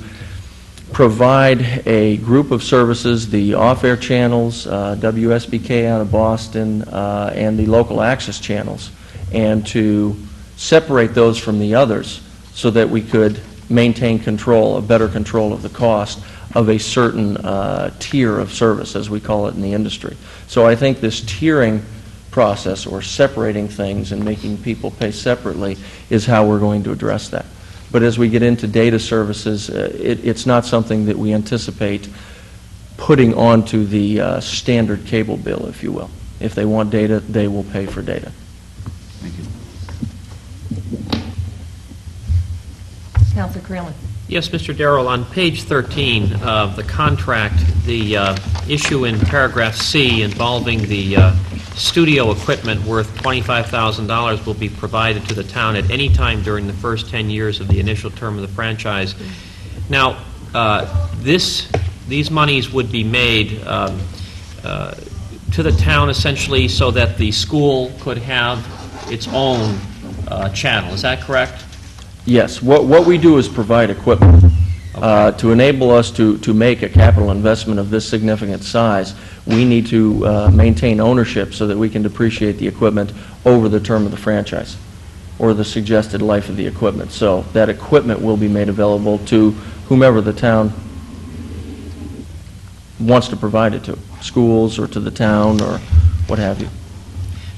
provide a group of services, the off-air channels, uh, WSBK out of Boston, uh, and the local access channels, and to separate those from the others so that we could maintain control, a better control of the cost of a certain uh, tier of service, as we call it in the industry. So I think this tiering process, or separating things and making people pay separately, is how we're going to address that. But as we get into data services, uh, it, it's not something that we anticipate putting onto the uh, standard cable bill, if you will. If they want data, they will pay for data. Thank you. Counselor Creelman? Yes, Mr. Darrell, on page 13 of the contract, the uh, issue in paragraph C involving the uh, studio equipment worth $25,000 will be provided to the town at any time during the first 10 years of the initial term of the franchise. Now, uh, this, these monies would be made um, uh, to the town essentially so that the school could have its own uh, channel. Is that correct? Yes, what, what we do is provide equipment. Uh, To enable us to, to make a capital investment of this significant size, we need to uh, maintain ownership so that we can depreciate the equipment over the term of the franchise, or the suggested life of the equipment. So that equipment will be made available to whomever the town wants to provide it to, schools or to the town or what have you.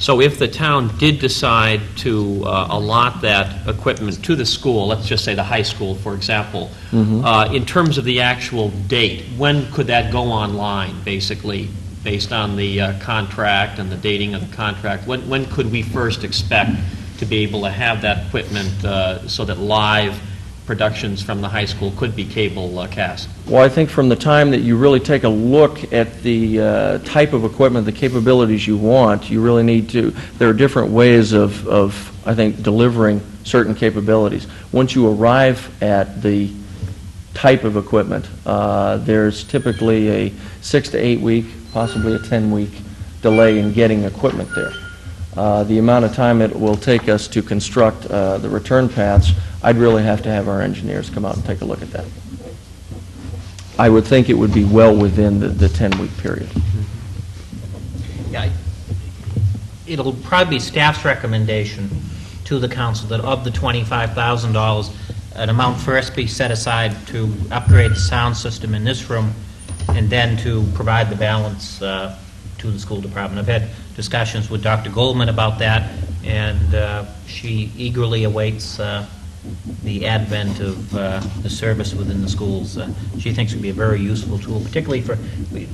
So if the town did decide to uh, allot that equipment to the school, let's just say the high school, for example, uh, in terms of the actual date, when could that go online, basically, based on the uh, contract and the dating of the contract? When when could we first expect to be able to have that equipment uh, so that live productions from the high school could be cable uh, cast? Well, I think from the time that you really take a look at the uh, type of equipment, the capabilities you want, you really need to, there are different ways of, of, I think, delivering certain capabilities. Once you arrive at the type of equipment, uh, there's typically a six to eight week, possibly a 10-week delay in getting equipment there. Uh, The amount of time it will take us to construct uh, the return paths, I'd really have to have our engineers come out and take a look at that. I would think it would be well within the the 10-week period. Yeah, It'll probably be staff's recommendation to the council that of the $25,000, an amount first be set aside to upgrade the sound system in this room, and then to provide the balance uh, to the school department. I've had discussions with Dr. Goldman about that, and uh, she eagerly awaits uh, the advent of uh, the service within the schools. Uh, She thinks it would be a very useful tool, particularly for,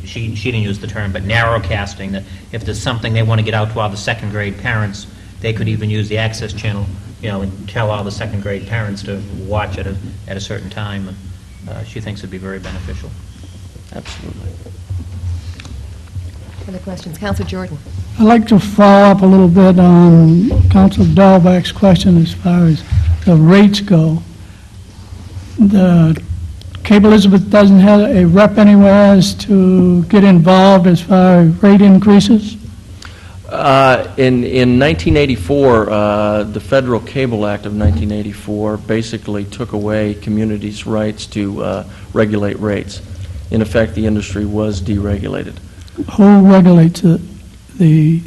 she she didn't use the term, but narrowcasting, that if there's something they want to get out to all the second grade parents, they could even use the access channel, you know, and tell all the second grade parents to watch it at at a certain time. And uh, She thinks it'd be very beneficial. Absolutely. Other questions? Counselor Jordan? I'd like to follow up a little bit on Council Dahlbeck's question as far as the rates go. The Cape Elizabeth doesn't have a rep anywhere as to get involved as far as rate increases? Uh, In in 1984, uh, the Federal Cable Act of 1984 basically took away communities' rights to uh, regulate rates. In effect, the industry was deregulated. Who regulates it? The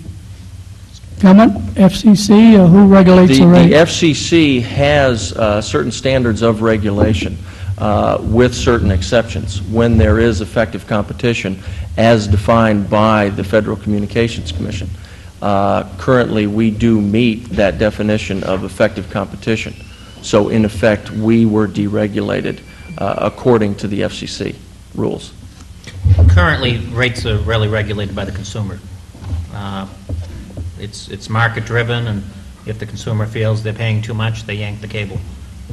government, FCC, or who regulates The the the? FCC has uh, certain standards of regulation uh, with certain exceptions when there is effective competition as defined by the Federal Communications Commission. Uh, Currently, we do meet that definition of effective competition. So in effect, we were deregulated uh, according to the FCC rules. Currently, rates are really regulated by the consumer. Uh, It's, it's market-driven, and if the consumer feels they're paying too much, they yank the cable.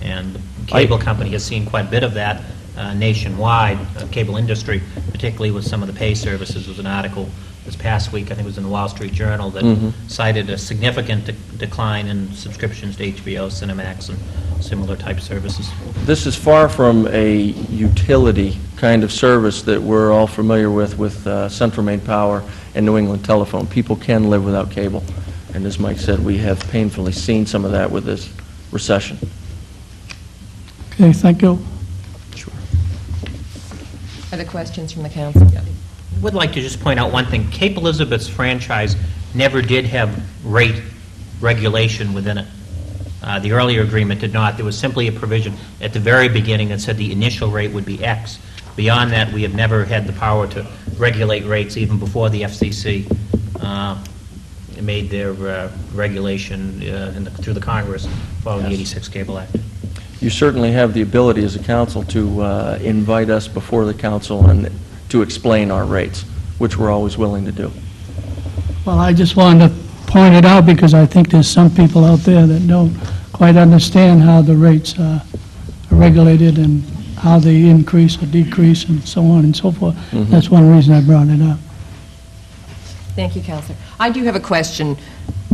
And the cable company has seen quite a bit of that uh, nationwide, uh, cable industry, particularly with some of the pay services. There was an article this past week, I think it was in the Wall Street Journal, that Mhm. cited a significant de- decline in subscriptions to HBO, Cinemax, and similar type services. This is far from a utility kind of service that we're all familiar with, with uh, Central Maine Power and New England Telephone. People can live without cable, and as Mike said, we have painfully seen some of that with this recession. Okay, thank you. Sure. Other questions from the council? Would like to just point out one thing. Cape Elizabeth's franchise never did have rate regulation within it. Uh, The earlier agreement did not. There was simply a provision at the very beginning that said the initial rate would be X. Beyond that, we have never had the power to regulate rates even before the FCC uh, made their uh, regulation uh, in the- through the Congress following the 86 Cable Act. You certainly have the ability as a council to uh, invite us before the council and to explain our rates, which we're always willing to do. Well, I just wanted to point it out because I think there's some people out there that don't quite understand how the rates uh, are regulated and how they increase or decrease and so on and so forth. Mhm. That's one reason I brought it up. Thank you, Counselor. I do have a question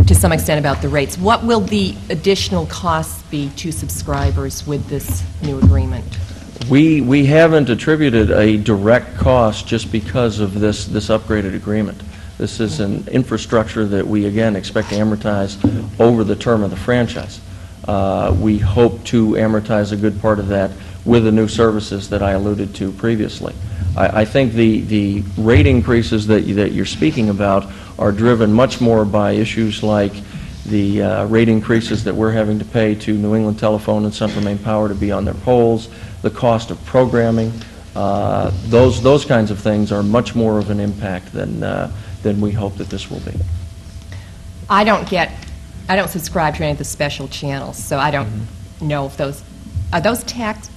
to some extent about the rates. What will the additional costs be to subscribers with this new agreement? We, we haven't attributed a direct cost just because of this, this upgraded agreement. This is an infrastructure that we, again, expect to amortize over the term of the franchise. Uh, We hope to amortize a good part of that with the new services that I alluded to previously. I, I think the, the rate increases that, you- that you're speaking about are driven much more by issues like the uh, rate increases that we're having to pay to New England Telephone and Central Maine Power to be on their poles, the cost of programming, uh, those, those kinds of things are much more of an impact than, uh, than we hope that this will be. I don't get, I don't subscribe to any of the special channels, so I don't know if those, are those tax,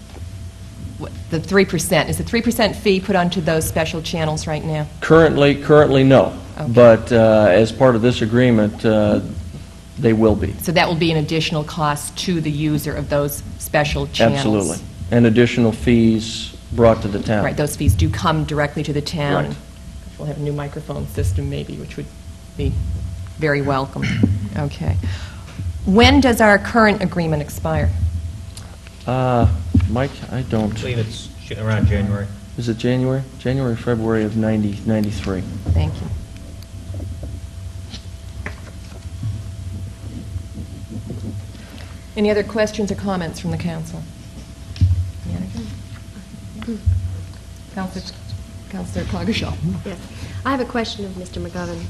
what- the 3%, is the 3% fee put onto those special channels right now? Currently, currently, no. Okay. But uh, as part of this agreement, uh, they will be. So that will be an additional cost to the user of those special channels? Absolutely. And additional fees brought to the town. Right, those fees do come directly to the town. Right. We'll have a new microphone system maybe, which would be very welcome. Okay. When does our current agreement expire? Uh, Mike, I don't, I believe it's around January. is it January? January, February of 90, 93. Thank you. Any other questions or comments from the council? Counselor, Counselor. Yes. I have a question of Mr. McGovern.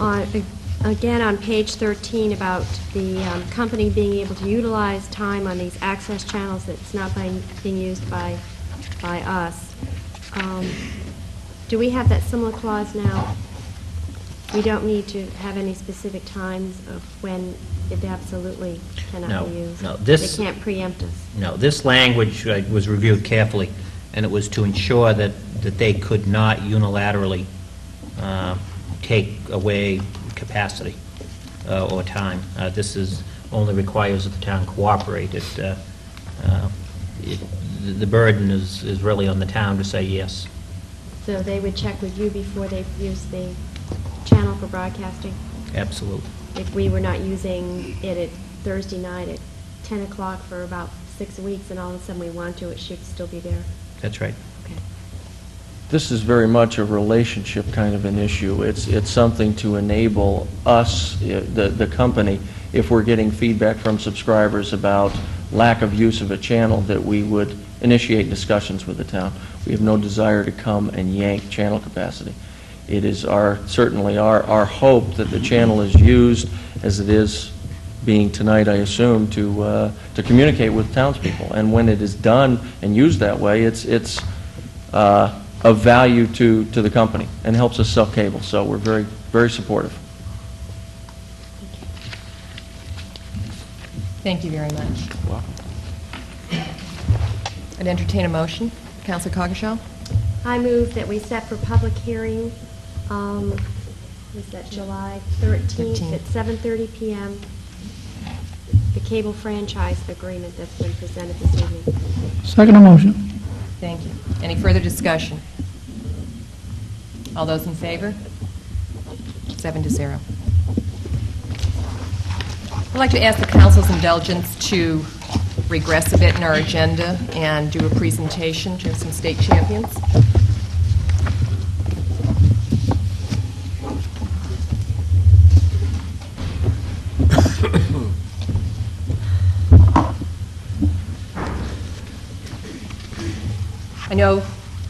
On- Again, on page 13, about the um, company being able to utilize time on these access channels that's not being being used by, by us. Um, Do we have that similar clause now? We don't need to have any specific times of when it absolutely No, cannot be used? no, this- They can't preempt us? No, this language uh, was reviewed carefully, and it was to ensure that, that they could not unilaterally uh, take away capacity uh, or time. Uh, This is, only requires that the town cooperate. It, uh, uh, it- The burden is, is really on the town to say yes. So they would check with you before they use the channel for broadcasting? Absolutely. If we were not using it at Thursday night at 10 o'clock for about six weeks, and all of a sudden we want to, it should still be there? That's right. Okay. This is very much a relationship kind of an issue. It's, it's something to enable us, uh, the, the company, if we're getting feedback from subscribers about lack of use of a channel, that we would initiate discussions with the town. We have no desire to come and yank channel capacity. It is our, certainly our, our hope that the channel is used, as it is being tonight, I assume, to, uh, to communicate with townspeople. And when it is done and used that way, it's, it's uh, of value to, to the company and helps us sell cable. So we're very, very supportive. Thank you very much. Welcome. I'd entertain a motion. Counselor Coggeshall? I move that we set for public hearing, um, is that July 13th at 7:30 PM, the cable franchise agreement that's been presented this evening. Second motion. Thank you. Any further discussion? All those in favor? Seven to zero. I'd like to ask the council's indulgence to regress a bit in our agenda and do a presentation to some state champions. I know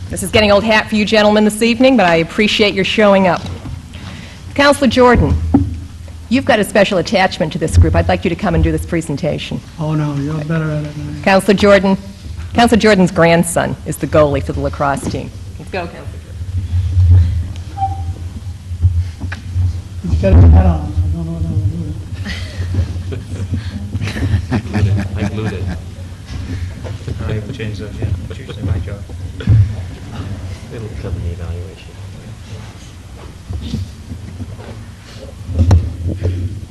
this is getting old hat for you gentlemen this evening, but I appreciate your showing up. Counselor Jordan, you've got a special attachment to this group. I'd like you to come and do this presentation. Oh, no, you're better at it than I Counselor Jordan, Counselor Jordan's grandson is the goalie for the lacrosse team. Let's go, Counselor. am. He's got his hat on, I don't know what I'm doing. I glued it. I have to change that, yeah. It's usually my job. It'll cover the evaluation.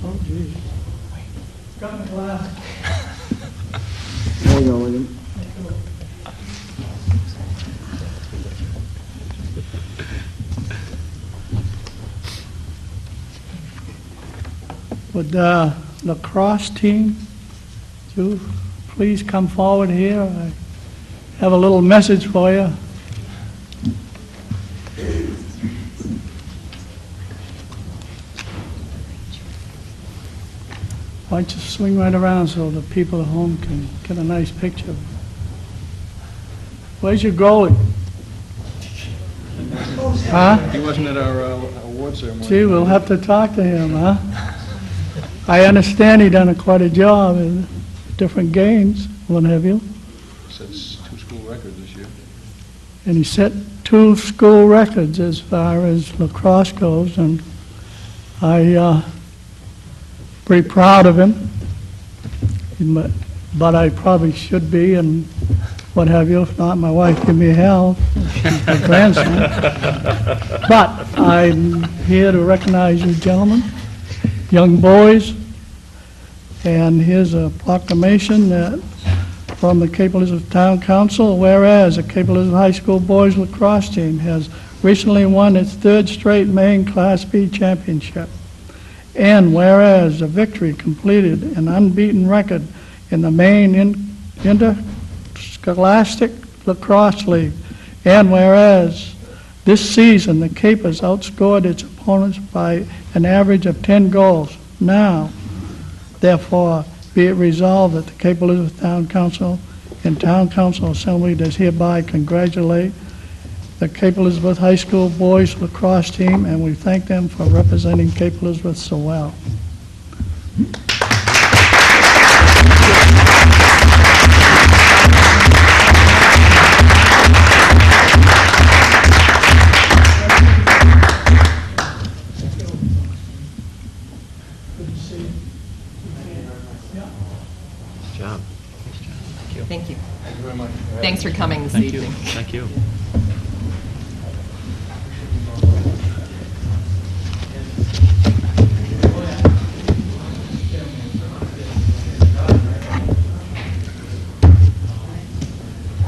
Oh, geez. Got my. There you go, William. Would the lacrosse team, you please come forward here? I have a little message for you. Why don't you swing right around so the people at home can get a nice picture? Where's your goalie? Huh? He wasn't at our uh, award ceremony. Gee, we'll have to talk to him, huh? I understand he done a quite a job in different games, what have you. Sets two school records this year. and he set two school records as far as lacrosse goes, and I, uh, pretty proud of him. But- But I probably should be, and what have you, if not, my wife give me hell, she's my grandson. But I'm here to recognize you gentlemen, young boys, and here's a proclamation that from the Cape Elizabeth Town Council, whereas the Cape Elizabeth High School Boys Lacrosse Team has recently won its third straight Maine Class B championship. And whereas a victory completed an unbeaten record in the Maine In- Interscholastic Lacrosse League. And whereas this season, the Capers outscored its opponents by an average of 10 goals. Now, therefore, be it resolved that the Cape Elizabeth Town Council and Town Council Assembly does hereby congratulate the Cape Elizabeth High School Boys Lacrosse Team, and we thank them for representing Cape Elizabeth so well. job. Thank you. Thank you very much. Thanks for coming this Thank you. evening. Thank you.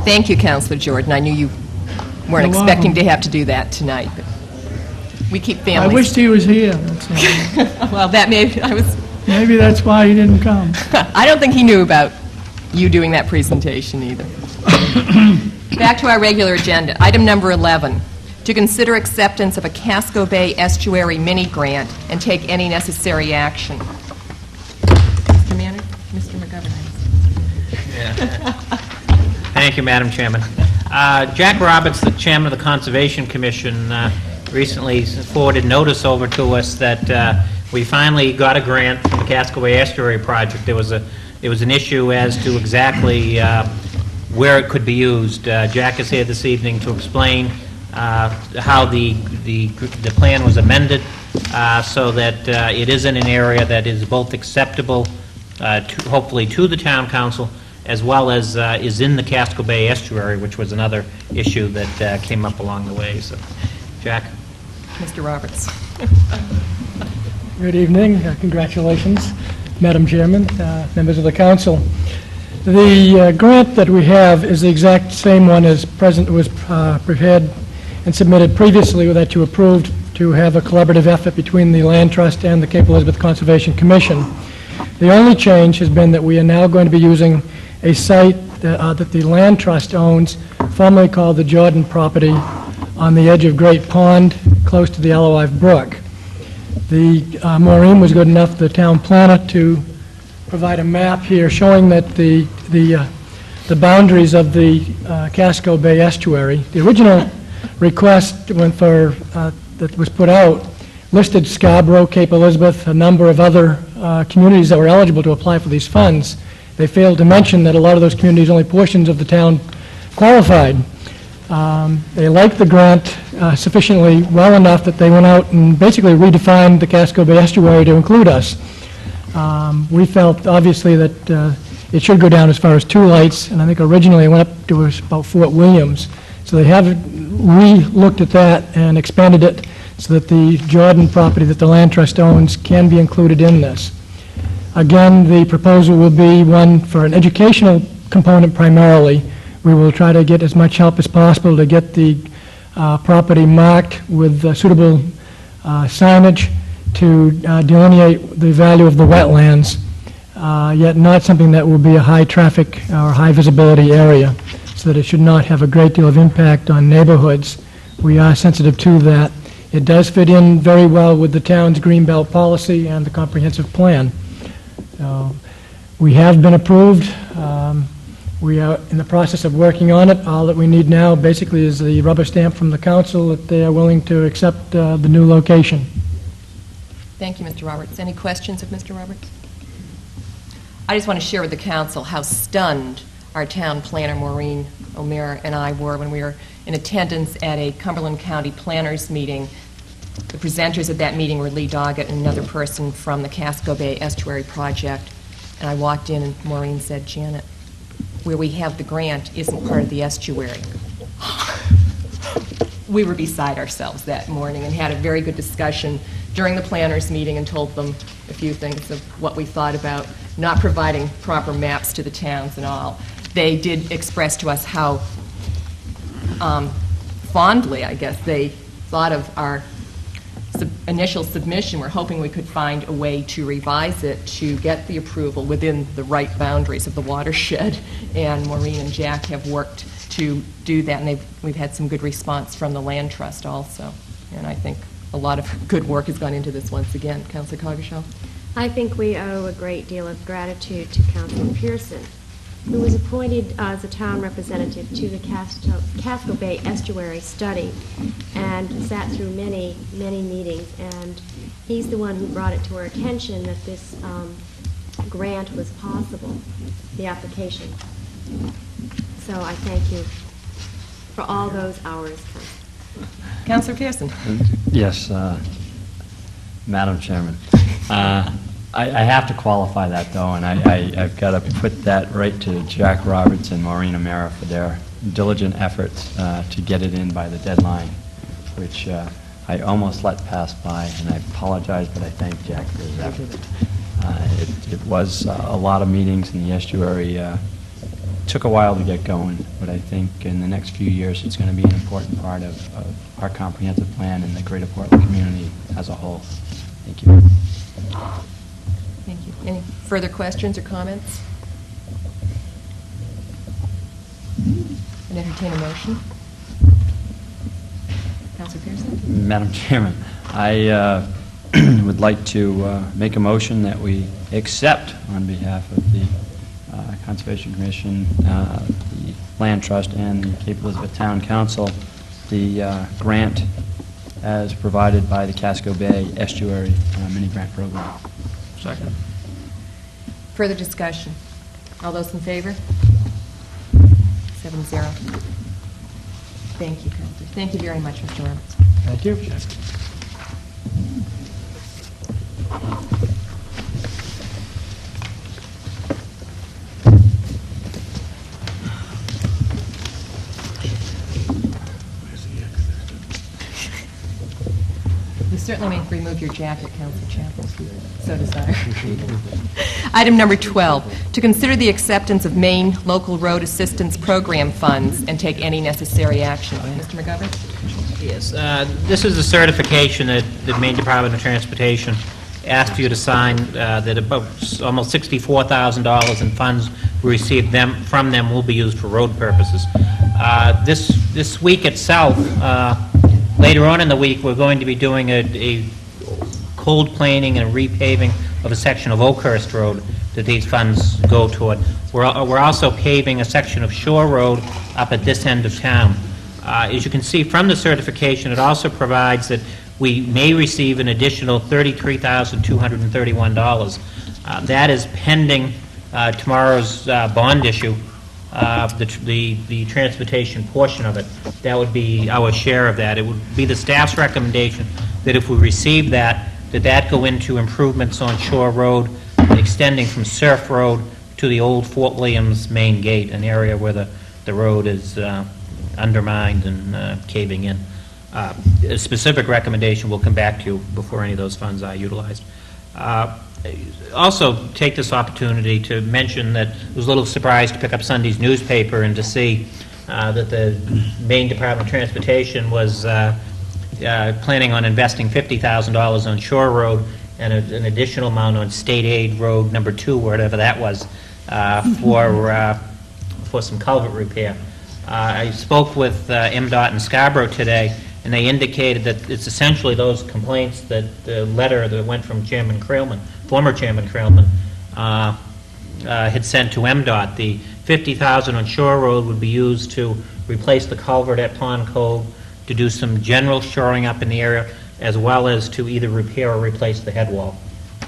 Thank you, Counselor Jordan. I knew you weren't You're expecting to have to do that tonight, but we keep family. I families. wished he was here, that's all. Well, that may, I was, Maybe that's why he didn't come. I don't think he knew about you doing that presentation either. Back to our regular agenda. Item number 11, to consider acceptance of a Casco Bay Estuary mini grant and take any necessary action. Mr. Manager, Mr. McGovern. Thank you, Madam Chairman. Uh, Jack Roberts, the chairman of the Conservation Commission, uh, recently forwarded notice over to us that uh, we finally got a grant from the Casco Bay Estuary Project. There was a, there was an issue as to exactly uh, where it could be used. Uh, Jack is here this evening to explain uh, how the, the, the plan was amended so that it is in an area that is both acceptable, to- hopefully to the town council, as well as uh, is in the Casco Bay estuary, which was another issue that uh, came up along the way. So, Jack? Mr. Roberts. Good evening. Uh, Congratulations, Madam Chairman, uh, members of the council. The uh, grant that we have is the exact same one as present, was uh, prepared and submitted previously that you approved to have a collaborative effort between the Land Trust and the Cape Elizabeth Conservation Commission. The only change has been that we are now going to be using a site that uh, that the Land Trust owns, formerly called the Jordan property, on the edge of Great Pond, close to the Alewife Brook. The uh, Maureen was good enough, the town planner, to provide a map here showing that the, the, uh, the boundaries of the uh, Casco Bay estuary. The original request went for, uh, that was put out, listed Scarborough, Cape Elizabeth, a number of other uh, communities that were eligible to apply for these funds. They failed to mention that a lot of those communities, only portions of the town qualified. Um, They liked the grant uh, sufficiently well enough that they went out and basically redefined the Casco Bay estuary to include us. Um, We felt, obviously, that uh, it should go down as far as two lights, and I think originally it went up to about Fort Williams. So they have re-looked at that and expanded it so that the Jordan property that the Land Trust owns can be included in this. Again, the proposal will be one for an educational component primarily. We will try to get as much help as possible to get the uh, property marked with uh, suitable uh, signage to uh, delineate the value of the wetlands, uh, yet not something that will be a high-traffic or high-visibility area, so that it should not have a great deal of impact on neighborhoods. We are sensitive to that. It does fit in very well with the town's Greenbelt policy and the comprehensive plan. So, We have been approved. Um, We are in the process of working on it. All that we need now basically is the rubber stamp from the council that they are willing to accept uh, the new location. Thank you, Mr. Roberts. Any questions of Mr. Roberts? I just want to share with the council how stunned our town planner, Maureen O'Meara, and I were when we were in attendance at a Cumberland County Planners meeting. The presenters at that meeting were Lee Doggett and another person from the Casco Bay Estuary Project. And I walked in and Maureen said, Janet, where we have the grant isn't part of the estuary. We were beside ourselves that morning and had a very good discussion during the planners' meeting and told them a few things of what we thought about not providing proper maps to the towns and all. They did express to us how um, fondly, I guess, they thought of our sub- initial submission. We're hoping we could find a way to revise it to get the approval within the right boundaries of the watershed. And Maureen and Jack have worked to do that, and we've had some good response from the Land Trust also. And I think a lot of good work has gone into this once again. Councilor Coggeshall? I think we owe a great deal of gratitude to Councilor Pearson, who was appointed as a town representative to the Casco Casco Bay Estuary Study and sat through many, many meetings. And he's the one who brought it to our attention that this um, grant was possible, the application. So I thank you for all those hours, Councilor. Councilor Pearson? Yes, uh, Madam Chairman. Uh, I I have to qualify that, though, and I- I've got to put that right to Jack Roberts and Maureen O'Meara for their diligent efforts uh, to get it in by the deadline, which uh, I almost let pass by, and I apologize, but I thank Jack for his effort. Uh, It it was uh, a lot of meetings in the estuary, uh, took a while to get going, but I think in the next few years, it's going to be an important part of of our comprehensive plan and the greater Portland community as a whole. Thank you. Thank you. Any further questions or comments? And entertain a motion. Councilor Pearson? Madam Chairman, I uh, would like to uh, make a motion that we accept on behalf of the uh, Conservation Commission, uh, the Land Trust, and the Cape Elizabeth Town Council, the uh, grant as provided by the Casco Bay Estuary uh, Mini Grant Program. Second. Further discussion? All those in favor? Seven zero. Thank you, Councilor. Thank you very much, Mr. Roberts. Thank you. Certainly may remove your jacket, Councilor Chappell, if you so desire. Item number 12, to consider the acceptance of Maine Local Road Assistance Program funds and take any necessary action. Mr. McGovern? Yes, uh, this is a certification that the Maine Department of Transportation asked you to sign, uh, that about almost $64,000 in funds we received them, from them will be used for road purposes. Uh, This, this week itself, uh, later on in the week, we're going to be doing a, a cold planing and repaving of a section of Oakhurst Road that these funds go toward. We're, we're also paving a section of Shore Road up at this end of town. Uh, As you can see from the certification, it also provides that we may receive an additional $33,231. Uh, That is pending uh, tomorrow's uh, bond issue, uh, the tr- the the transportation portion of it. That would be our share of that. It would be the staff's recommendation that if we receive that, that that go into improvements on Shore Road, extending from Surf Road to the old Fort Williams main gate, an area where the the road is uh, undermined and uh, caving in. Uh, A specific recommendation will come back to you before any of those funds are utilized. Uh, Also, take this opportunity to mention that I was a little surprised to pick up Sunday's newspaper and to see uh, that the Maine Department of Transportation was uh, uh, planning on investing $50,000 on Shore Road and a- an additional amount on State Aid Road Number Two, whatever that was, uh, for uh, for some culvert repair. Uh, I spoke with MDOT in Scarborough today, and they indicated that it's essentially those complaints that the letter that went from Chairman Creelman, former Chairman Creelman, uh, uh, had sent to MDOT. The 50,000 on Shore Road would be used to replace the culvert at Pond Cove, to do some general shoring up in the area, as well as to either repair or replace the head wall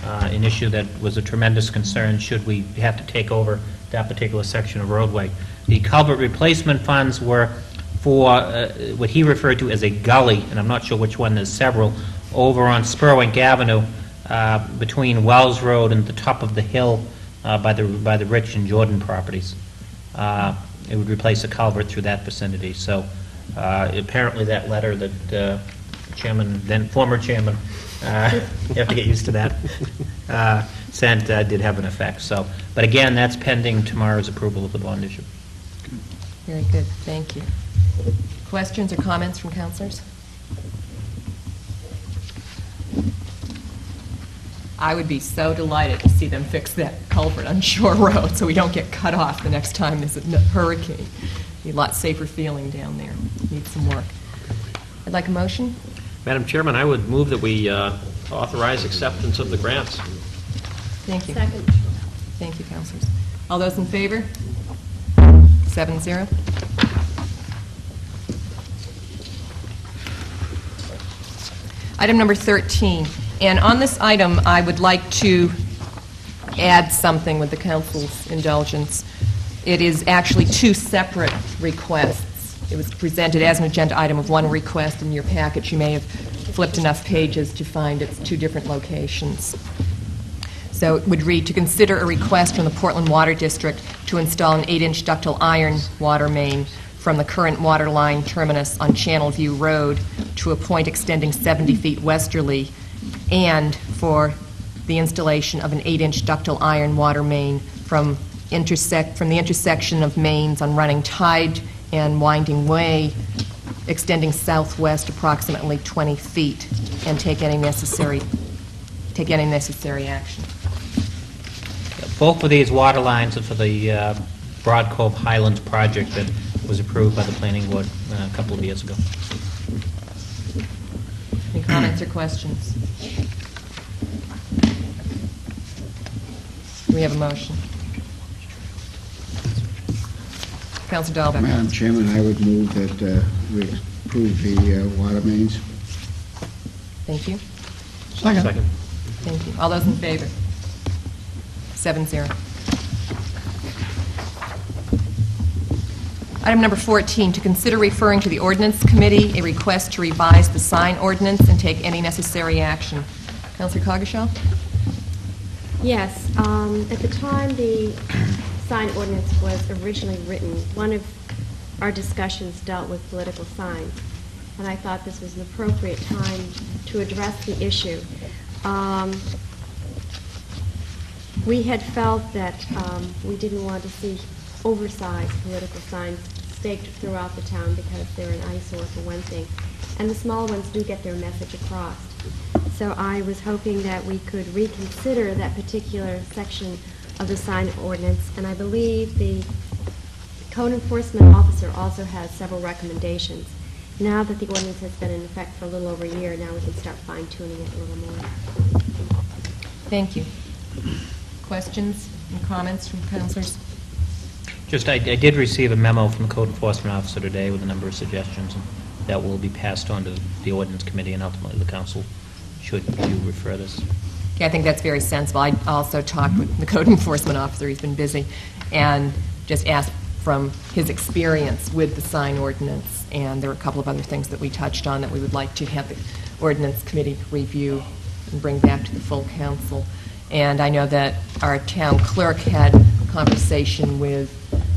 uh, an issue that was a tremendous concern should we have to take over that particular section of roadway. The culvert replacement funds were for uh, what he referred to as a gully, and I'm not sure which one, there's several, over on Spurwink Avenue, uh, between Wells Road and the top of the hill uh, by the, by the Rich and Jordan properties. Uh, It would replace a culvert through that vicinity. So uh, apparently that letter that uh, Chairman, then former Chairman, uh, you have to get used to that, uh, sent uh, did have an effect. So, but again, that's pending tomorrow's approval of the bond issue. Very good, thank you. Questions or comments from counselors? I would be so delighted to see them fix that culvert on Shore Road so we don't get cut off the next time there's a hurricane. Be a lot safer feeling down there. Needs some work. I'd like a motion. Madam Chairman, I would move that we uh, authorize acceptance of the grants. Thank you. Second. Thank you, councilors. All those in favor? Seven zero. Item number 13, and on this item, I would like to add something with the council's indulgence. It is actually two separate requests. It was presented as an agenda item of one request in your package. You may have flipped enough pages to find it's two different locations. So it would read, "To consider a request from the Portland Water District to install an eight-inch ductile iron water main from the current water line terminus on Channel View Road to a point extending 70 feet westerly, and for the installation of an eight-inch ductile iron water main from intersect, from the intersection of mains on Running Tide and Winding Way, extending southwest approximately 20 feet, and take any necessary, take any necessary action." Both of these water lines are for the uh, Broad Cove Highlands project that was approved by the planning board uh, a couple of years ago. Any comments or questions? Do we have a motion? Counsel Dahlbeck. Madam Chairman, I would move that uh, we approve the uh, water mains. Thank you. Second. Thank you. All those in favor? Seven zero. Item number 14, to consider referring to the ordinance committee a request to revise the sign ordinance and take any necessary action. Councilor Coggeshall? Yes, um, at the time the sign ordinance was originally written, one of our discussions dealt with political signs, and I thought this was an appropriate time to address the issue. Um, We had felt that um, we didn't want to see oversized political signs staked throughout the town because they're an eyesore for one thing, and the small ones do get their message across. So I was hoping that we could reconsider that particular section of the sign ordinance, and I believe the code enforcement officer also has several recommendations. Now that the ordinance has been in effect for a little over a year, now we can start fine tuning it a little more. Thank you. Questions and comments from counselors? Just, I I did receive a memo from the code enforcement officer today with a number of suggestions, that will be passed on to the ordinance committee and ultimately the council, should you refer this. Okay, I think that's very sensible. I also talked with the code enforcement officer, he's been busy, and just asked from his experience with the sign ordinance, and there are a couple of other things that we touched on that we would like to have the ordinance committee review and bring back to the full council. And I know that our town clerk had a conversation with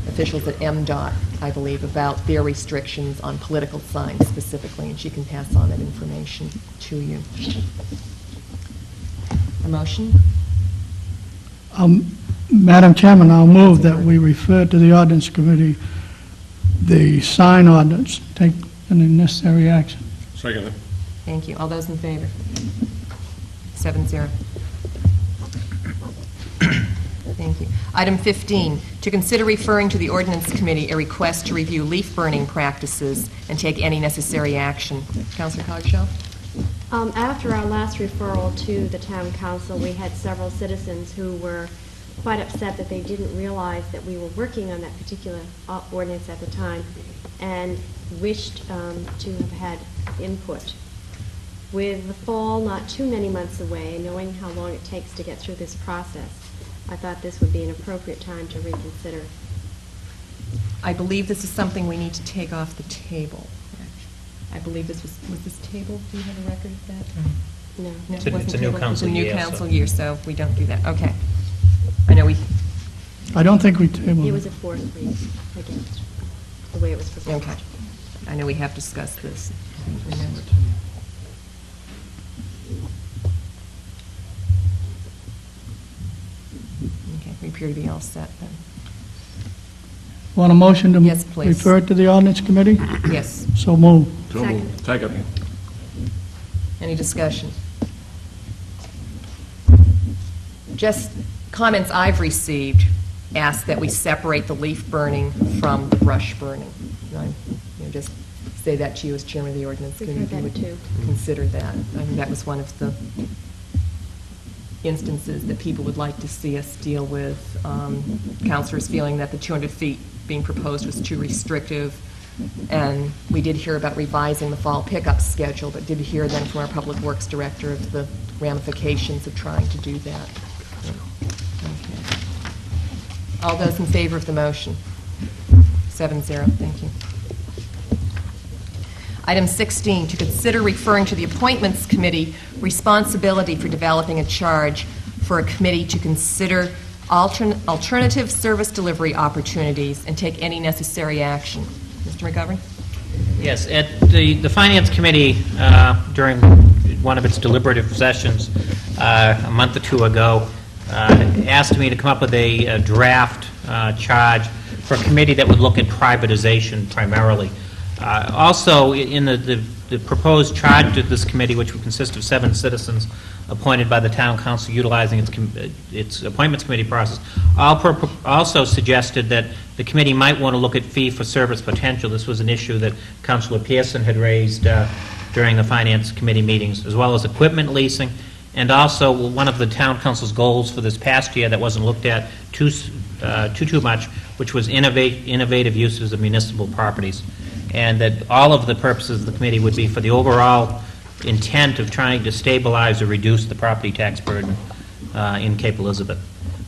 officials at MDOT, I believe, about their restrictions on political signs specifically, and she can pass on that information to you. A motion? Um, Madam Chairman, I'll move that we refer to the ordinance committee the sign ordinance, take any necessary action. Second. Thank you. All those in favor? Seven zero. Thank you. Item 15, to consider referring to the ordinance committee a request to review leaf burning practices and take any necessary action. Counselor Coggeshall? Um, After our last referral to the town council, we had several citizens who were quite upset that they didn't realize that we were working on that particular uh, ordinance at the time and wished um, to have had input. With the fall not too many months away, knowing how long it takes to get through this process, I thought this would be an appropriate time to reconsider. I believe this is something we need to take off the table. I believe this was, was this table, do you have a record of that? Mm-hmm. No. No, It's a- it wasn't it's a new tabled. council year, It's a new so- council year, so we don't do that, okay. I know we, I don't think we tabled It it. was a four, three against, the way it was proposed. okay. I know we have discussed this. Remember. Okay, we appear to be all set then. Want a motion to Yes, please. refer it to the ordinance committee? Yes. So move. So moved. Second. Any discussion? Just comments I've received ask that we separate the leaf burning from the brush burning. And I, you know, just say that to you as chairman of the ordinance We've committee. heard if you that, would too. Consider that. I mean, that was one of the instances that people would like to see us deal with. Um, Counselors feeling that the 200 feet being proposed was too restrictive. And we did hear about revising the fall pickup schedule, but did hear then from our Public Works Director of the ramifications of trying to do that. Okay. All those in favor of the motion? Seven zero, thank you. Item 16, to consider referring to the Appointments Committee responsibility for developing a charge for a committee to consider altern- alternative service delivery opportunities and take any necessary action. Mr. McGovern? Yes, at the, the Finance Committee, uh, during one of its deliberative sessions uh, a month or two ago, uh, asked me to come up with a a draft uh, charge for a committee that would look at privatization primarily. Uh, Also, in the- the the proposed charge of this committee, which would consist of seven citizens appointed by the town council utilizing its com- its appointments committee process, all pro- also suggested that the committee might want to look at fee-for-service potential. This was an issue that Councilor Pearson had raised uh, during the Finance Committee meetings, as well as equipment leasing, and also one of the town council's goals for this past year that wasn't looked at too, uh, too, too much, which was innovate, innovative uses of municipal properties. And that all of the purposes of the committee would be for the overall intent of trying to stabilize or reduce the property tax burden uh, in Cape Elizabeth.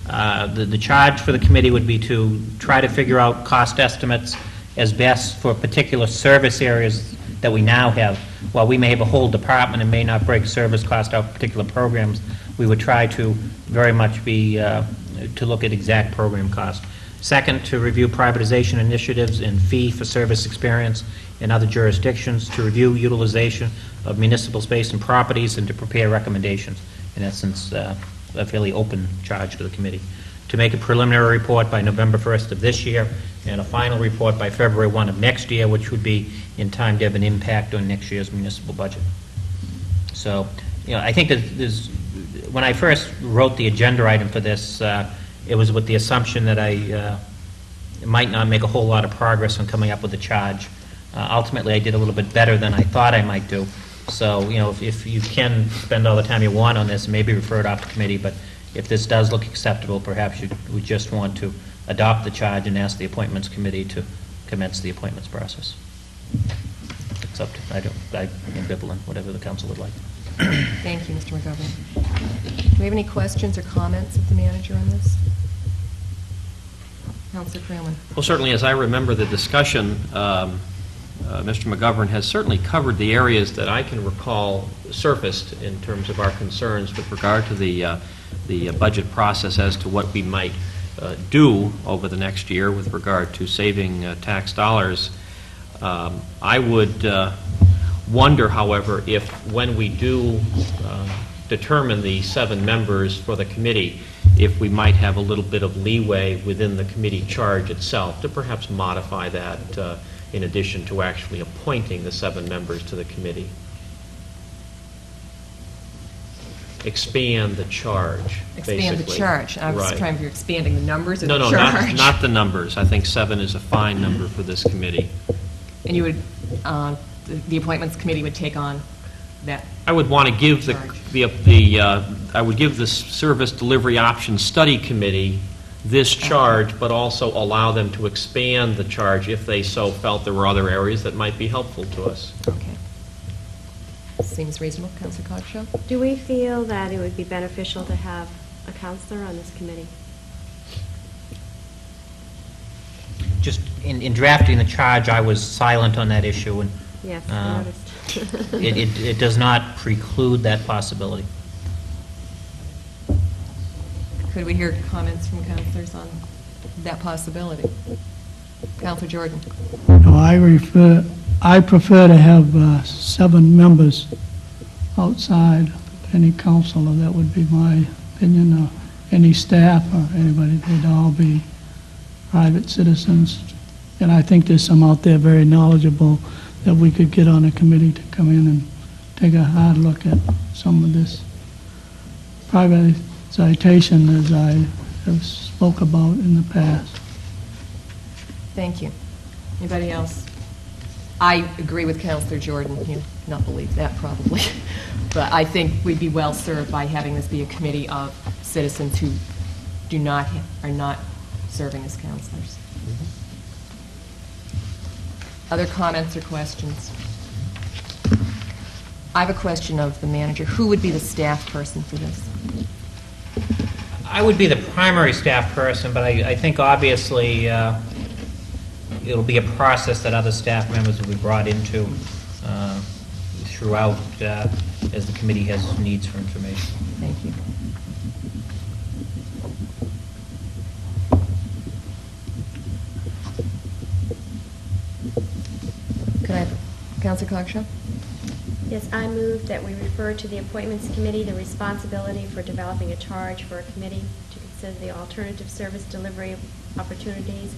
Uh, The the charge for the committee would be to try to figure out cost estimates as best for particular service areas that we now have. While we may have a whole department and may not break service cost out particular programs, we would try to very much be, uh, to look at exact program cost. Second, to review privatization initiatives and fee-for-service experience in other jurisdictions, to review utilization of municipal space and properties, and to prepare recommendations. In essence, uh, a fairly open charge to the committee. To make a preliminary report by November 1st of this year, and a final report by February 1 of next year, which would be in time to have an impact on next year's municipal budget. So, you know, I think that there's, when I first wrote the agenda item for this, uh, it was with the assumption that I uh, might not make a whole lot of progress on coming up with a charge. Uh, Ultimately, I did a little bit better than I thought I might do. So, you know, if- if you can spend all the time you want on this, maybe refer it off to committee, but if this does look acceptable, perhaps you would just want to adopt the charge and ask the appointments committee to commence the appointments process. It's up to, I don't, I'm ambivalent, whatever the council would like. Thank you, Mr. McGovern. Do we have any questions or comments of the manager on this? Counselor Creelman? Well, certainly, as I remember the discussion, um, uh, Mr. McGovern has certainly covered the areas that I can recall surfaced in terms of our concerns with regard to the, uh, the uh, budget process as to what we might uh, do over the next year with regard to saving uh, tax dollars. Um, I would uh, wonder, however, if when we do uh, determine the seven members for the committee, if we might have a little bit of leeway within the committee charge itself to perhaps modify that uh, in addition to actually appointing the seven members to the committee. Expand the charge, basically. Expand the charge. I was Right. trying, if you're expanding the numbers No, the no, charge? not, not the numbers. I think seven is a fine number for this committee. And you would, uh, the- the appointments committee would take on that I would want to give the, the, the, uh, I would give the Service Delivery Option Study Committee this charge, but also allow them to expand the charge if they so felt there were other areas that might be helpful to us. Okay. Seems reasonable, Counselor Coggeshall? Do we feel that it would be beneficial to have a counselor on this committee? just in in drafting the charge, I was silent on that issue, and Yes, Uh, I noticed. it it it does not preclude that possibility. Could we hear comments from counselors on that possibility? Counselor Jordan? No, I refer, I prefer to have uh, seven members outside any counselor. That would be my opinion, or any staff or anybody. They'd all be private citizens. And I think there's some out there very knowledgeable that we could get on a committee to come in and take a hard look at some of this privatization as I have spoke about in the past. Thank you. Anybody else? I agree with Counselor Jordan. You'd not believe that, probably. But I think we'd be well-served by having this be a committee of citizens who do not, are not serving as counselors. Mm-hmm. Other comments or questions? I have a question of the manager. Who would be the staff person for this? I would be the primary staff person, but I I think obviously uh, it'll be a process that other staff members will be brought into uh, throughout uh, as the committee has needs for information. Thank you. Can I have, Counselor Coggeshall? Yes, I move that we refer to the Appointments Committee the responsibility for developing a charge for a committee to consider the alternative service delivery opportunities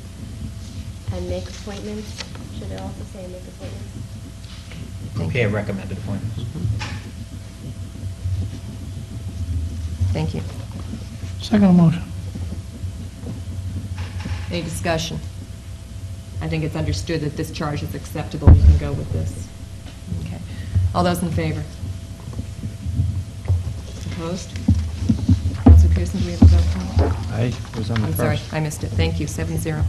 and make appointments. Should it also say make appointments? Prepare recommended appointments. Thank you. Second motion. Any discussion? I think it's understood that this charge is acceptable. You can go with this. Okay. All those in favor? Opposed? Counselor Pearson, do we have a vote? I was on the I'm sorry, first. I missed it. Thank you, seven zero.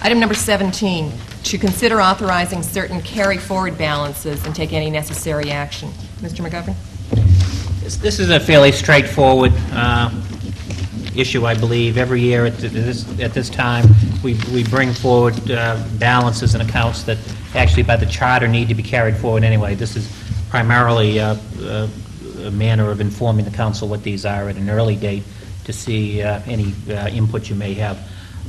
Item number 17, to consider authorizing certain carry-forward balances and take any necessary action. Mr. McGovern? This- This is a fairly straightforward uh, issue, I believe. Every year at this, at this time, we we bring forward uh, balances and accounts that actually by the charter need to be carried forward anyway. This is primarily uh, uh, a manner of informing the council what these are at an early date to see uh, any uh, input you may have.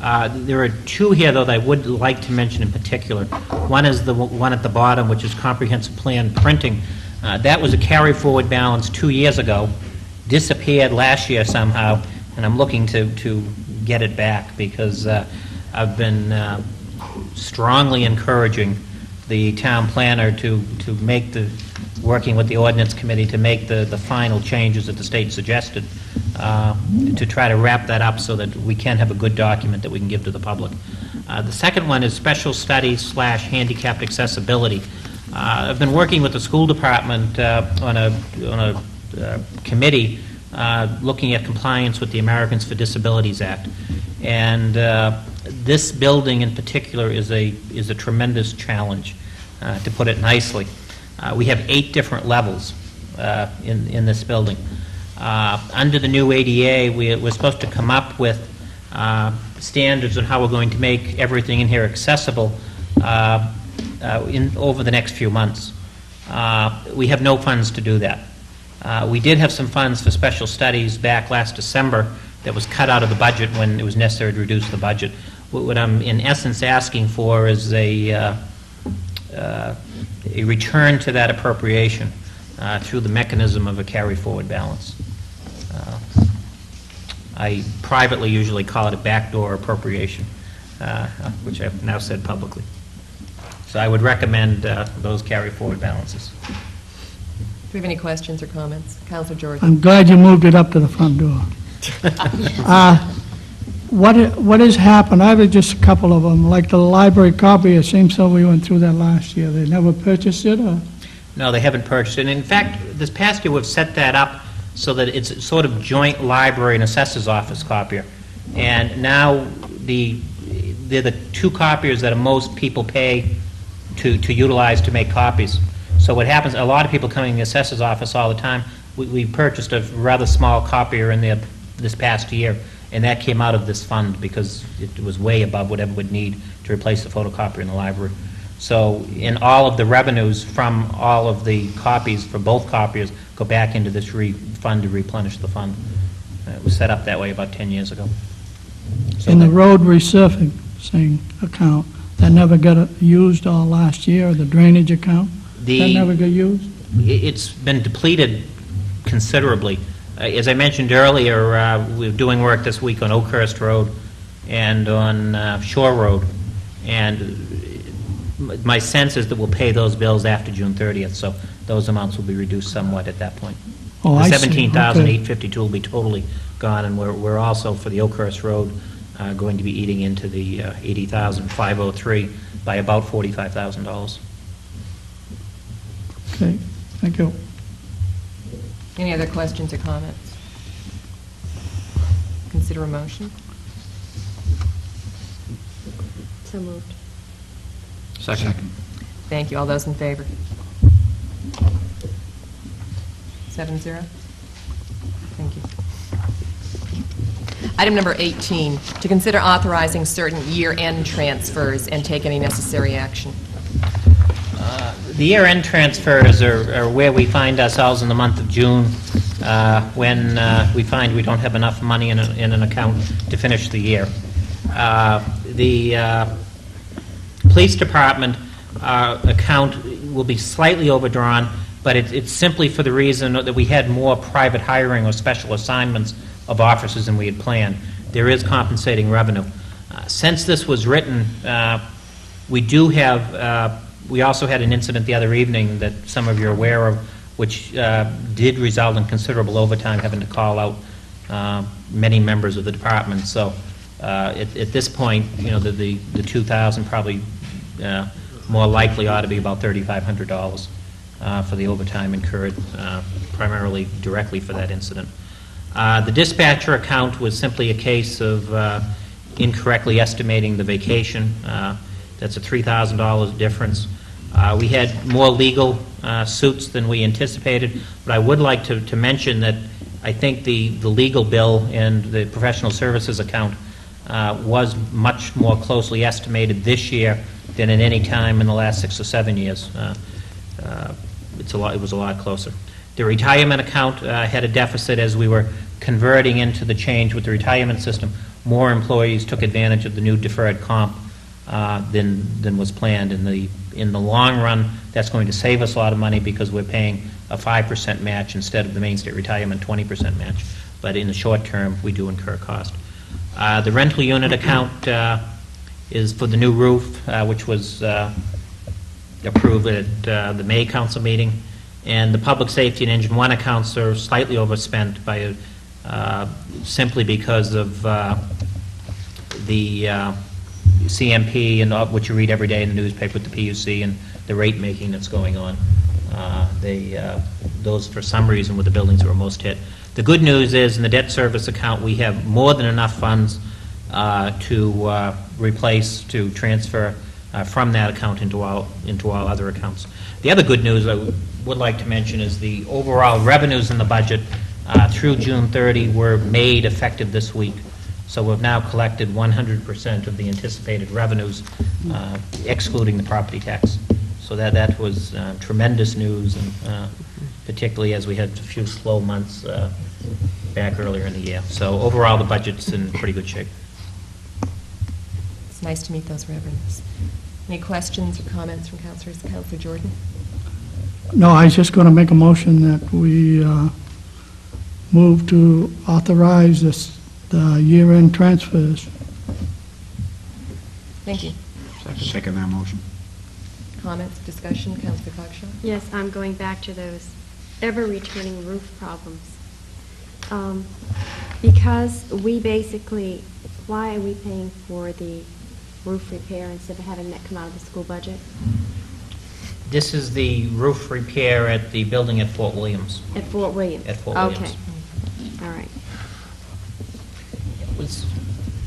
Uh, There are two here, though, that I would like to mention in particular. One is the one at the bottom, which is comprehensive plan printing. Uh, That was a carry-forward balance two years ago, disappeared last year somehow, and I'm looking to to get it back, because uh, I've been uh, strongly encouraging the town planner to to make the, working with the ordinance committee, to make the the final changes that the state suggested, uh, to try to wrap that up so that we can have a good document that we can give to the public. Uh, The second one is special studies slash handicapped accessibility. Uh, I've been working with the school department uh, on a, on a committee uh, looking at compliance with the Americans for Disabilities Act. And uh, this building in particular is a, is a tremendous challenge, uh, to put it nicely. Uh, We have eight different levels in, in this building. Under the new ADA, we, we're supposed to come up with standards on how we're going to make everything in here accessible in, over the next few months. We have no funds to do that. Uh, We did have some funds for special studies back last December that was cut out of the budget when it was necessary to reduce the budget. What what I'm in essence asking for is a, uh, uh, a return to that appropriation uh, through the mechanism of a carry-forward balance. Uh, I privately usually call it a backdoor appropriation, uh, which I've now said publicly. So I would recommend uh, those carry-forward balances. Do we have any questions or comments? Counselor Jordan? I'm glad you moved it up to the front door. Uh, What, i- what has happened, I have just a couple of them, like the library copy, it seems so we went through that last year. They never purchased it, or? No, they haven't purchased it. And in fact, this past year, we've set that up so that it's sort of joint library and assessor's office copier. And now, the, they're the two copiers that most people pay to, to utilize to make copies. So what happens, a lot of people coming in the assessor's office all the time, we, we purchased a rather small copier in there this past year, and that came out of this fund because it was way above whatever would need to replace the photocopier in the library. So in all of the revenues from all of the copies for both copiers go back into this re- fund to replenish the fund. Uh, It was set up that way about 10 years ago. So In the that- road resurfacing account, that never got uh, used all last year, the drainage account? That The- never got used? It's been depleted considerably. Uh, As I mentioned earlier, uh, we're doing work this week on Oakhurst Road and on uh, Shore Road, and uh, m- my sense is that we'll pay those bills after June 30th, so those amounts will be reduced somewhat at that point. Oh, I see. The Okay. 17,852 will be totally gone, and we're we're also, for the Oakhurst Road, uh, going to be eating into the uh, 80,503 by about $45,000. Okay, thank you. Any other questions or comments? Consider a motion. So moved. Second. Thank you. All those in favor? Seven zero? Thank you. Item number 18, to consider authorizing certain year-end transfers and take any necessary action. The year-end transfers are are where we find ourselves in the month of June, uh, when uh, we find we don't have enough money in a- in an account to finish the year. Uh, The uh, police department uh, account will be slightly overdrawn, but it- it's simply for the reason that we had more private hiring or special assignments of officers than we had planned. There is compensating revenue. Since this was written, we do have, we also had an incident the other evening that some of you are aware of, which uh, did result in considerable overtime, having to call out uh, many members of the department. So uh, at at this point, you know, the the the 2,000 probably uh, more likely ought to be about $3,500 uh, for the overtime incurred, uh, primarily directly for that incident. The dispatcher account was simply a case of incorrectly estimating the vacation. That's a $3,000 difference. Uh, We had more legal uh, suits than we anticipated, but I would like to to mention that I think the the legal bill and the professional services account uh, was much more closely estimated this year than at any time in the last six or seven years. Uh, uh, It's a lot, it was a lot closer. The retirement account uh, had a deficit as we were converting into the change with the retirement system. More employees took advantage of the new deferred comp uh, than, than was planned. In the, in the long run, that's going to save us a lot of money because we're paying a 5% match instead of the Maine State Retirement 20% match. But in the short term, we do incur cost. Uh, The rental unit account uh, is for the new roof, uh, which was uh, approved at uh, the May council meeting, and the public safety and engine one accounts are slightly overspent by, simply because of the CMP and what you read every day in the newspaper with the PUC and the rate making that's going on. Uh, They, uh, those, for some reason, were the buildings that were most hit. The good news is, in the debt service account, we have more than enough funds uh, to uh, replace, to transfer uh, from that account into all, into all other accounts. The other good news I would- would like to mention is the overall revenues in the budget uh, through June 30 were made effective this week. So we've now collected 100% of the anticipated revenues, uh, excluding the property tax. So that, that was uh, tremendous news, and uh, particularly as we had a few slow months uh, back earlier in the year. So overall, the budget's in pretty good shape. It's nice to meet those revenues. Any questions or comments from councilors? Councilor Jordan? No, I was just going to make a motion that we uh, move to authorize this, the year-end transfers. Thank you. Second that motion. Comments, discussion? Councilor Coggeshall? Yes, I'm going back to those ever-returning roof problems. Um, Because we basically, why are we paying for the roof repair instead of having that come out of the school budget? This is the roof repair at the building at Fort Williams. At Fort Williams? At Fort Williams. Okay, all right. Was,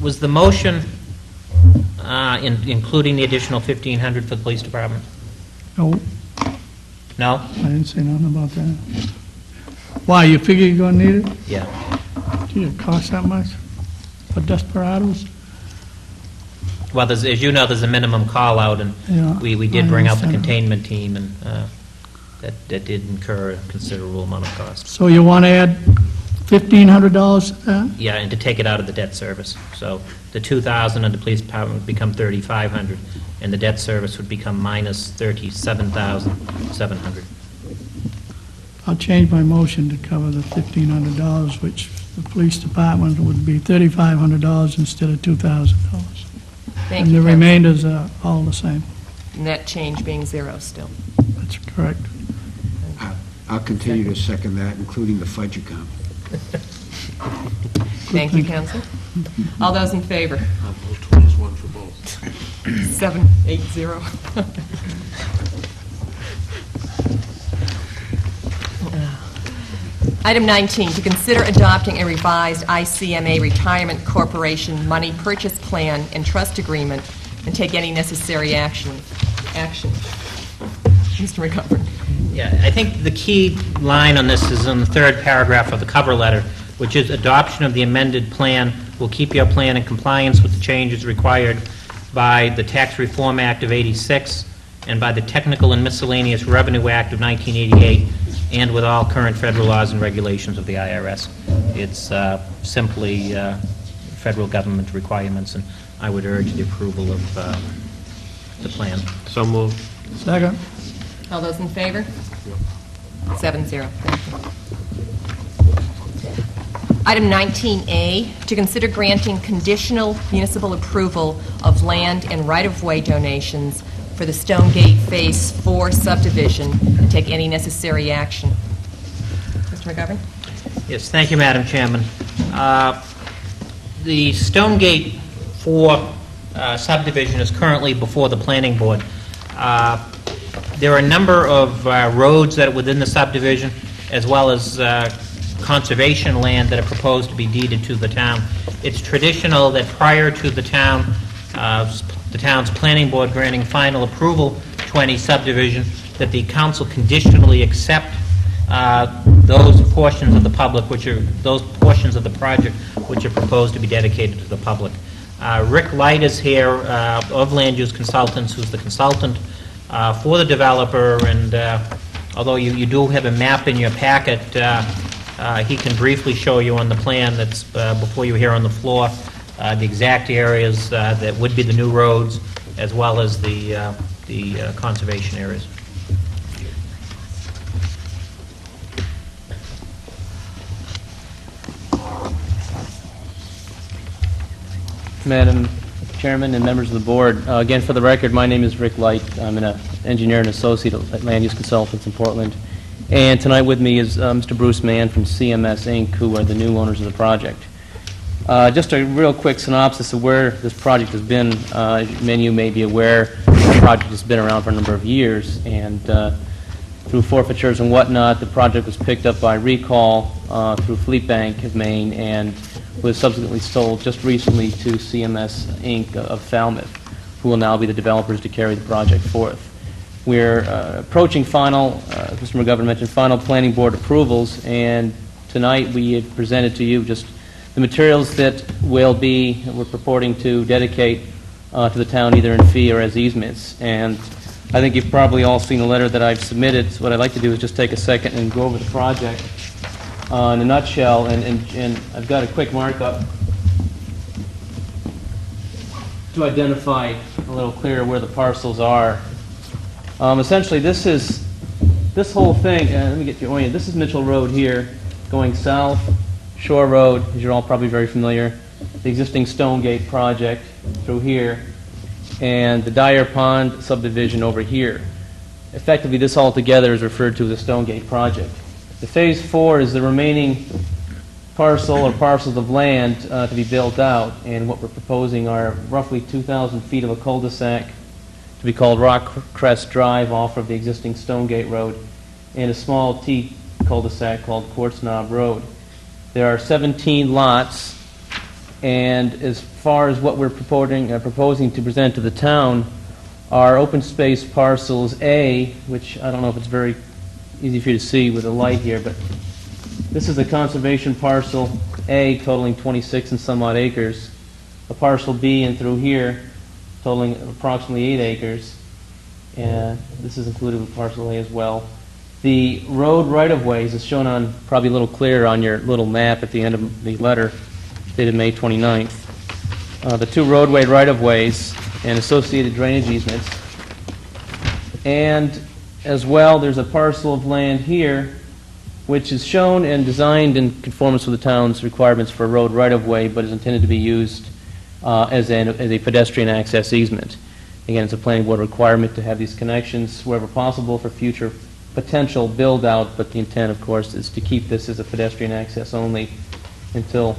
was the motion uh, in- including the additional 1,500 for the police department? No, No? I didn't say nothing about that. Why, you figure you're going to need it? Yeah. Gee, it costs that much? for desperados? Well, there's, as you know, there's a minimum call-out, and Yeah, we, we I did bring out the understand. containment team, and uh, that, that did incur a considerable amount of cost. So you want to add $1,500 to that? Uh? Yeah, and to take it out of the debt service. So the 2,000 of the police department would become 3,500, and the debt service would become minus 37,700. I'll change my motion to cover the $1,500, which the police department would be $3,500 instead of $2,000. Thank you. And you, the Counsel. remainders are all the same. Net change being zero still. That's correct. I'll continue to second that, including the fudge account. Thank you, council. All those in favor? I'll twice, one for both. Seven, eight, zero. Item 19, to consider adopting a revised ICMA Retirement Corporation Money Purchase Plan and Trust Agreement and take any necessary action. Action. Mr. McGovern. Yeah, I think the key line on this is in the third paragraph of the cover letter, which is adoption of the amended plan will keep your plan in compliance with the changes required by the Tax Reform Act of 86 and by the Technical and Miscellaneous Revenue Act of 1988, and with all current federal laws and regulations of the IRS. It's uh, simply uh, federal government requirements, and I would urge the approval of uh, the plan. So moved. Second. All those in favor? Seven, zero. Item 19A, to consider granting conditional municipal approval of land and right-of-way donations for the Stonegate Phase 4 subdivision and take any necessary action. Mr. McGovern? Yes, thank you, Madam Chairman. Uh, The Stonegate 4 uh, subdivision is currently before the planning board. Uh, There are a number of uh, roads that are within the subdivision, as well as uh, conservation land that are proposed to be deeded to the town. It's traditional that prior to the town, uh, the town's planning board granting final approval to any subdivision, that the council conditionally accept uh, those portions of the public, which are, those portions of the project which are proposed to be dedicated to the public. Uh, Rick Light is here uh, of Land Use Consultants, who's the consultant uh, for the developer, and uh, although you you do have a map in your packet, uh, uh, he can briefly show you on the plan that's uh, before you here on the floor, uh, the exact areas uh, that would be the new roads, as well as the uh, the uh, conservation areas. Madam Chairman and members of the board, uh, again, for the record, my name is Rick Light. I'm an uh, engineer and associate at Land Use Consultants in Portland. And tonight with me is uh, Mr. Bruce Mann from CMS Inc., who are the new owners of the project. Uh, Just a real quick synopsis of where this project has been. Uh, Many of you may be aware, the project has been around for a number of years, and uh, through forfeitures and whatnot, the project was picked up by recall uh, through Fleet Bank of Maine and was subsequently sold just recently to CMS Inc. of Falmouth, who will now be the developers to carry the project forth. We're uh, approaching final, uh, as Mr. McGovern mentioned, final planning board approvals, and tonight we had presented to you just the materials that will be, we're purporting to dedicate uh, to the town either in fee or as easements. And I think you've probably all seen the letter that I've submitted. So what I'd like to do is just take a second and go over the project uh, in a nutshell, and- and and I've got a quick markup to identify a little clearer where the parcels are. Um, Essentially, this is, this whole thing, uh, let me get you oriented, this is Mitchell Road here, going south, Shore Road, as you're all probably very familiar, the existing Stonegate project through here, and the Dyer Pond subdivision over here. Effectively, this all together is referred to as the Stonegate project. The Phase 4 is the remaining parcel or parcels of land uh, to be built out, and what we're proposing are roughly 2,000 feet of a cul-de-sac to be called Rock Crest Drive off of the existing Stonegate Road, and a small T cul-de-sac called Quartz Knob Road. There are 17 lots, and as far as what we're proposing, uh, proposing to present to the town are open space parcels A, which I don't know if it's very easy for you to see with the light here, but this is the conservation parcel A totaling 26 and some odd acres, a parcel B and through here totaling approximately eight acres, and this is included with parcel A as well. The road right-of-ways is shown on, probably a little clearer on your little map at the end of the letter dated May 29th. Uh, The two roadway right-of-ways and associated drainage easements. And as well, there's a parcel of land here which is shown and designed in conformance with the town's requirements for a road right-of-way, but is intended to be used uh, as an- as a pedestrian access easement. Again, it's a planning board requirement to have these connections wherever possible for future potential build-out, but the intent, of course, is to keep this as a pedestrian access only until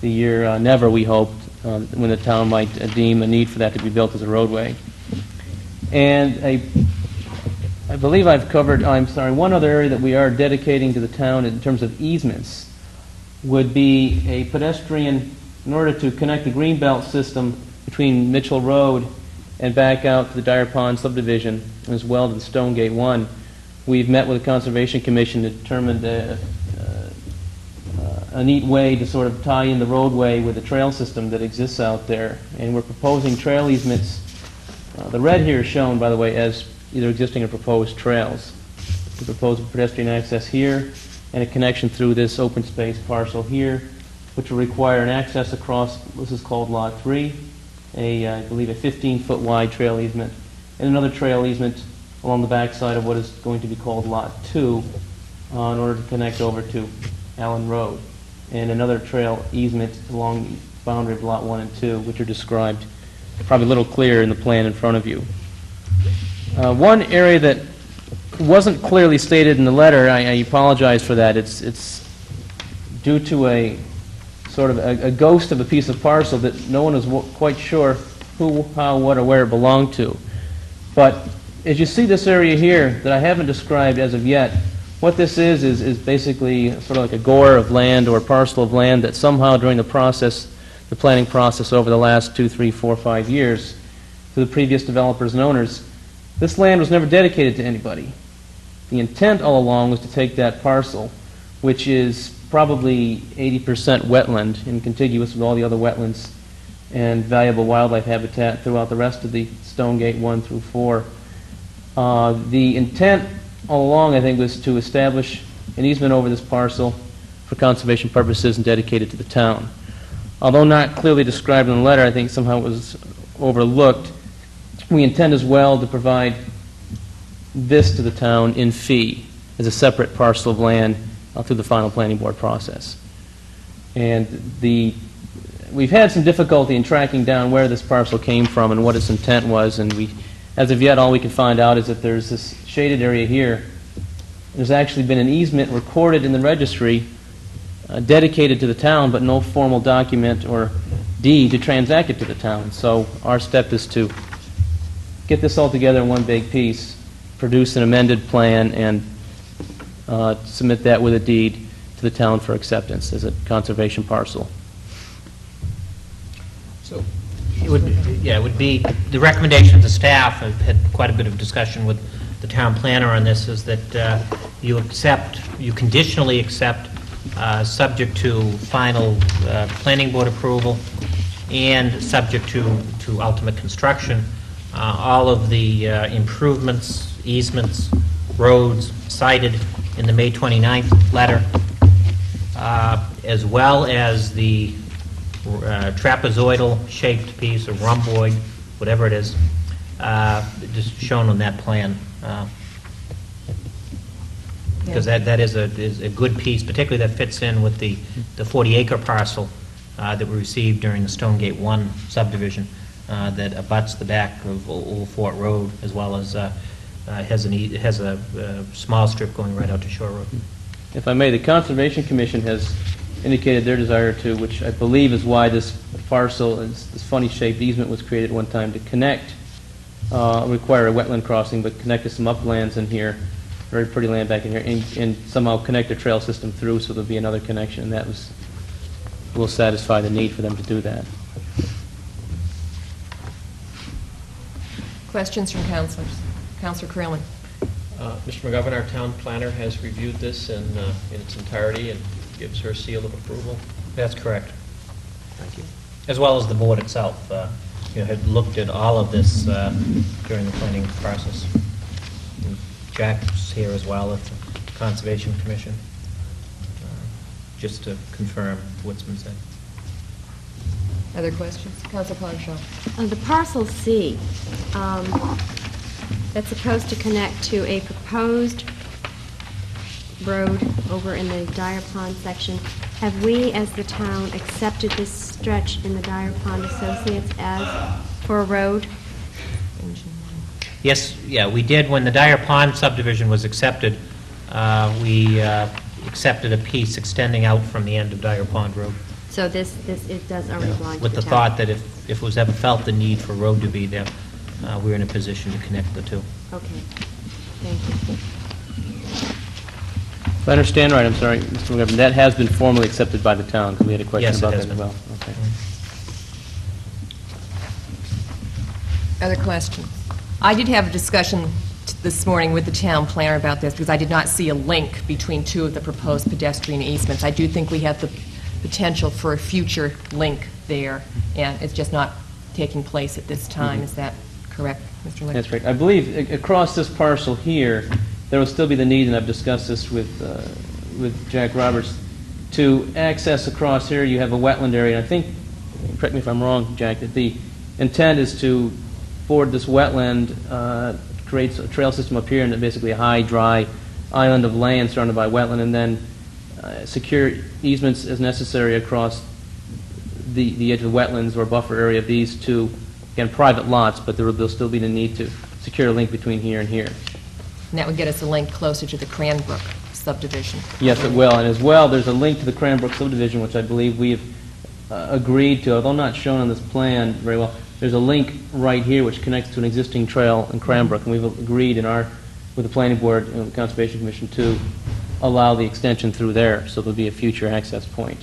the year, uh, never, we hoped, um, when the town might deem a need for that to be built as a roadway. And I I believe I've covered, I'm sorry, one other area that we are dedicating to the town in terms of easements would be a pedestrian, in order to connect the Greenbelt system between Mitchell Road and back out to the Dyer Pond subdivision, as well to the Stone Gate One. We've met with the Conservation Commission to determine uh, a neat way to sort of tie in the roadway with the trail system that exists out there. And we're proposing trail easements. Uh, The red here is shown, by the way, as either existing or proposed trails. We propose pedestrian access here and a connection through this open space parcel here, which will require an access across, this is called Lot 3, a, uh, I believe, a 15-foot wide trail easement, and another trail easement along the backside of what is going to be called Lot 2 uh, in order to connect over to Allen Road, and another trail easement along the boundary of Lot 1 and 2, which are described probably a little clearer in the plan in front of you. Uh, One area that wasn't clearly stated in the letter, I I apologize for that, it's it's due to a sort of a a ghost of a piece of parcel that no one is quite sure who, how, what, or where it belonged to. But as you see this area here that I haven't described as of yet, what this is, is is basically sort of like a gore of land or parcel of land that somehow during the process, the planning process over the last two, three, four, five years, to the previous developers and owners, this land was never dedicated to anybody. The intent all along was to take that parcel, which is probably 80% wetland and contiguous with all the other wetlands and valuable wildlife habitat throughout the rest of the Stonegate 1 through 4. Uh, The intent all along, I think, was to establish an easement over this parcel for conservation purposes and dedicated to the town. Although not clearly described in the letter, I think somehow it was overlooked. We intend as well to provide this to the town in fee as a separate parcel of land uh, through the final planning board process. And the, we've had some difficulty in tracking down where this parcel came from and what its intent was, and we, as of yet, all we can find out is that there's this shaded area here. There's actually been an easement recorded in the registry uh, dedicated to the town, but no formal document or deed to transact it to the town. So our step is to get this all together in one big piece, produce an amended plan, and uh, submit that with a deed to the town for acceptance as a conservation parcel. So it would, yeah, it would be, the recommendation of the staff, I've had quite a bit of discussion with the town planner on this, is that uh, you accept, you conditionally accept, uh, subject to final uh, planning board approval and subject to, to ultimate construction, uh, all of the uh, improvements, easements, roads cited in the May 29th letter, uh, as well as the uh, trapezoidal-shaped piece, or rhomboid, whatever it is, uh, just shown on that plan. uh, Because that, that is a, is a good piece, particularly that fits in with the, the 40-acre parcel uh, that we received during the Stonegate 1 subdivision uh, that abuts the back of Old Fort Road, as well as has an, has a small strip going right out to Shore Road. If I may, the Conservation Commission has indicated their desire to, which I believe is why this parcel, this this funny-shaped easement was created one time, to connect, uh, require a wetland crossing, but connect to some uplands in here, very pretty land back in here, and and somehow connect a trail system through, so there'll be another connection, and that was, will satisfy the need for them to do that. Questions from councilors? Councilor Creelman. Uh, Mr. McGovern, our town planner has reviewed this in, uh, in its entirety and gives her seal of approval. That's correct. Thank you. As well as the board itself, uh, you know, had looked at all of this uh, during the planning process. And Jack's here as well at the Conservation Commission, uh, just to confirm what's been said. Other questions? Council Parshaw? On the parcel C, um, that's supposed to connect to a proposed road over in the Dyer Pond section. Have we, as the town, accepted this stretch in the Dyer Pond Associates as for a road? Yes, yeah, we did, when the Dyer Pond subdivision was accepted, uh, we uh, accepted a piece extending out from the end of Dyer Pond Road. So this, this, it does already belong to the With the town? thought that if, if it was ever felt the need for a road to be there, uh, we're in a position to connect the two. Okay, thank you. If I understand right, I'm sorry, Mr. McGovern, that has been formally accepted by the town, because we had a question Yes, it about has that as been. well. Okay. Other questions? I did have a discussion t- this morning with the town planner about this, because I did not see a link between two of the proposed pedestrian easements. I do think we have the potential for a future link there, and it's just not taking place at this time. Mhm. Is that correct, Mr. Lick? That's right. I believe a- across this parcel here, there will still be the need, and I've discussed this with, uh, with Jack Roberts, to access across here, you have a wetland area, I think, correct me if I'm wrong, Jack, that the intent is to board this wetland, uh, creates a trail system up here, and basically a high, dry island of land surrounded by wetland, and then uh, secure easements as necessary across the, the edge of the wetlands or buffer area of these two, again, private lots, but there will still be the need to secure a link between here and here. And that would get us a link closer to the Cranbrook subdivision. Yes, it will, and as well, there's a link to the Cranbrook subdivision, which I believe we've uh, agreed to, although not shown on this plan very well. There's a link right here which connects to an existing trail in Cranbrook, and we've agreed in our, with the planning board and the Conservation Commission to allow the extension through there, so there'll be a future access point.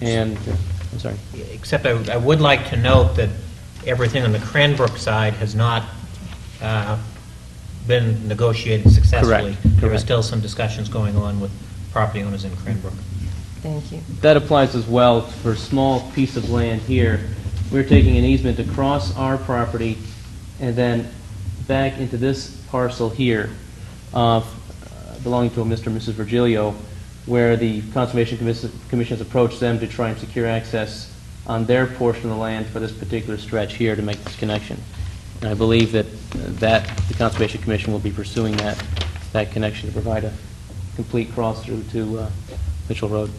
And, uh, I'm sorry. Except I I would like to note that everything on the Cranbrook side has not uh, been negotiated successfully. Correct, There are correct. still some discussions going on with property owners in Cranbrook. Thank you. That applies as well for a small piece of land here. We're taking an easement across our property and then back into this parcel here, uh, belonging to a Mr. and Mrs. Virgilio, where the Conservation Commis- Commission has approached them to try and secure access on their portion of the land for this particular stretch here to make this connection. And I believe that, uh, that the Conservation Commission will be pursuing that, that connection to provide a complete cross-through to uh, Mitchell Road.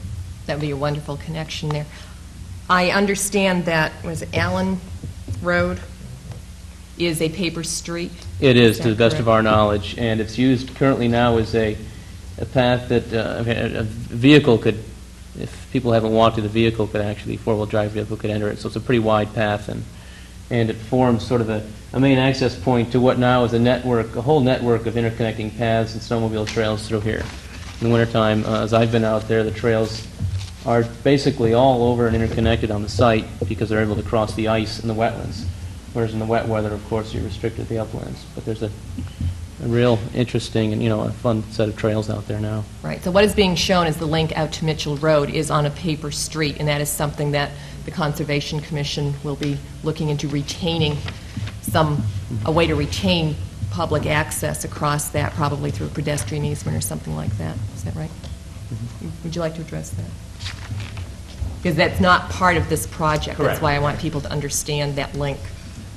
That would be a wonderful connection there. I understand that, was it Allen Road is a paper street? It is, to the best of our knowledge, and it's used currently now as a, a path that uh, a a vehicle could, if people haven't walked it, a vehicle could actually, four-wheel drive vehicle could enter it, so it's a pretty wide path, and, and it forms sort of a, a main access point to what now is a network, a whole network of interconnecting paths and snowmobile trails through here. In the wintertime, uh, as I've been out there, the trails are basically all over and interconnected on the site because they're able to cross the ice in the wetlands. Whereas in the wet weather, of course, you're restricted to the uplands. But there's a, a real interesting and, you know, a fun set of trails out there now. Right, so what is being shown is the link out to Mitchell Road is on a paper street, and that is something that the Conservation Commission will be looking into retaining some, a way to retain public access across that, probably through a pedestrian easement or something like that. Is that right? Mm-hmm. Would you like to address that? Because that's not part of this project. That's why I want people to understand that link.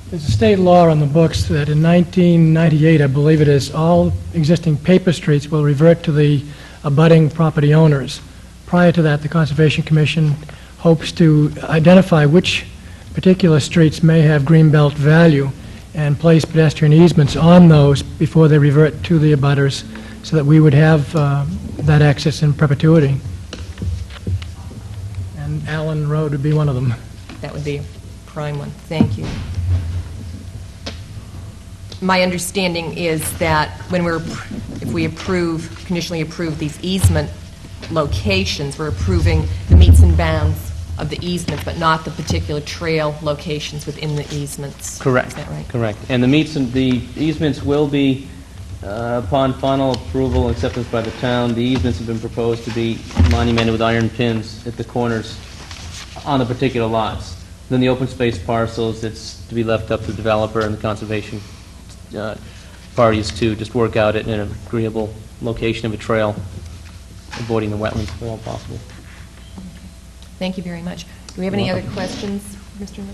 There's a state law on the books that in 1998, I believe it is, all existing paper streets will revert to the abutting property owners. Prior to that, the Conservation Commission hopes to identify which particular streets may have greenbelt value and place pedestrian easements on those before they revert to the abutters, so that we would have uh, that access in perpetuity. And Allen Road would be one of them. That would be a prime one. Thank you. My understanding is that when we're, if we approve, conditionally approve these easement locations, we're approving the metes and bounds of the easements, but not the particular trail locations within the easements. Correct. Is that right? Correct. And the metes and, the easements will be uh, upon final approval and acceptance by the town, the easements have been proposed to be monumented with iron pins at the corners on the particular lots. Then the open space parcels, it's to be left up to the developer and the conservation uh, parties to just work out it in an agreeable location of a trail, avoiding the wetlands if at all possible. Thank you very much. Do we have any other questions, Mr.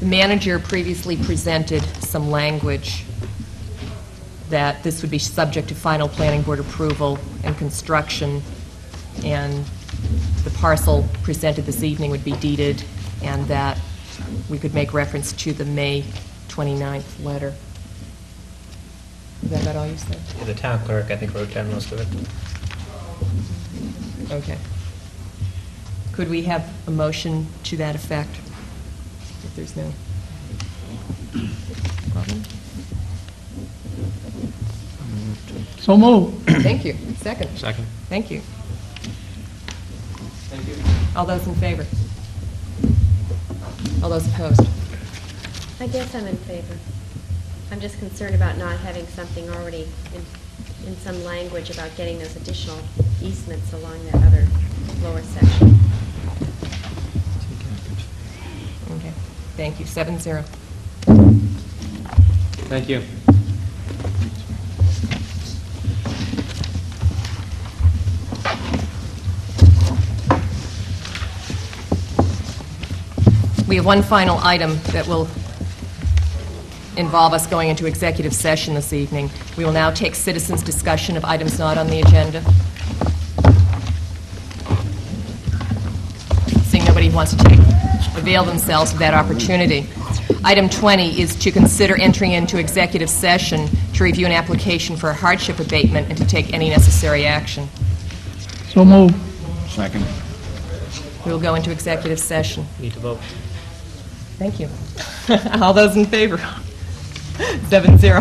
The manager previously presented some language that this would be subject to final planning board approval and construction, and the parcel presented this evening would be deeded, and that we could make reference to the May 29th letter. Is that about all you said? The town clerk, I think, wrote down most of it. Okay. Could we have a motion to that effect? If there's no problem? So moved. Thank you. Second. Second. Thank you. Thank you. All those in favor? All those opposed? I guess I'm in favor. I'm just concerned about not having something already in, in some language about getting those additional easements along that other lower section. Okay. Thank you. Seven zero. Thank you. We have one final item that will involve us going into executive session this evening. We will now take citizens' discussion of items not on the agenda. Seeing nobody wants to take, avail themselves of that opportunity. Item 20 is to consider entering into executive session to review an application for a hardship abatement and to take any necessary action. So moved. Second. We will go into executive session. Need to vote. Thank you. All those in favor? Seven zero.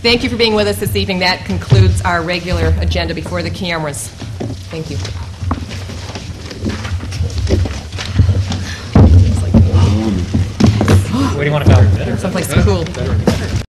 Thank you for being with us this evening. That concludes our regular agenda before the cameras. Thank you. Where do you want to go? Someplace cool.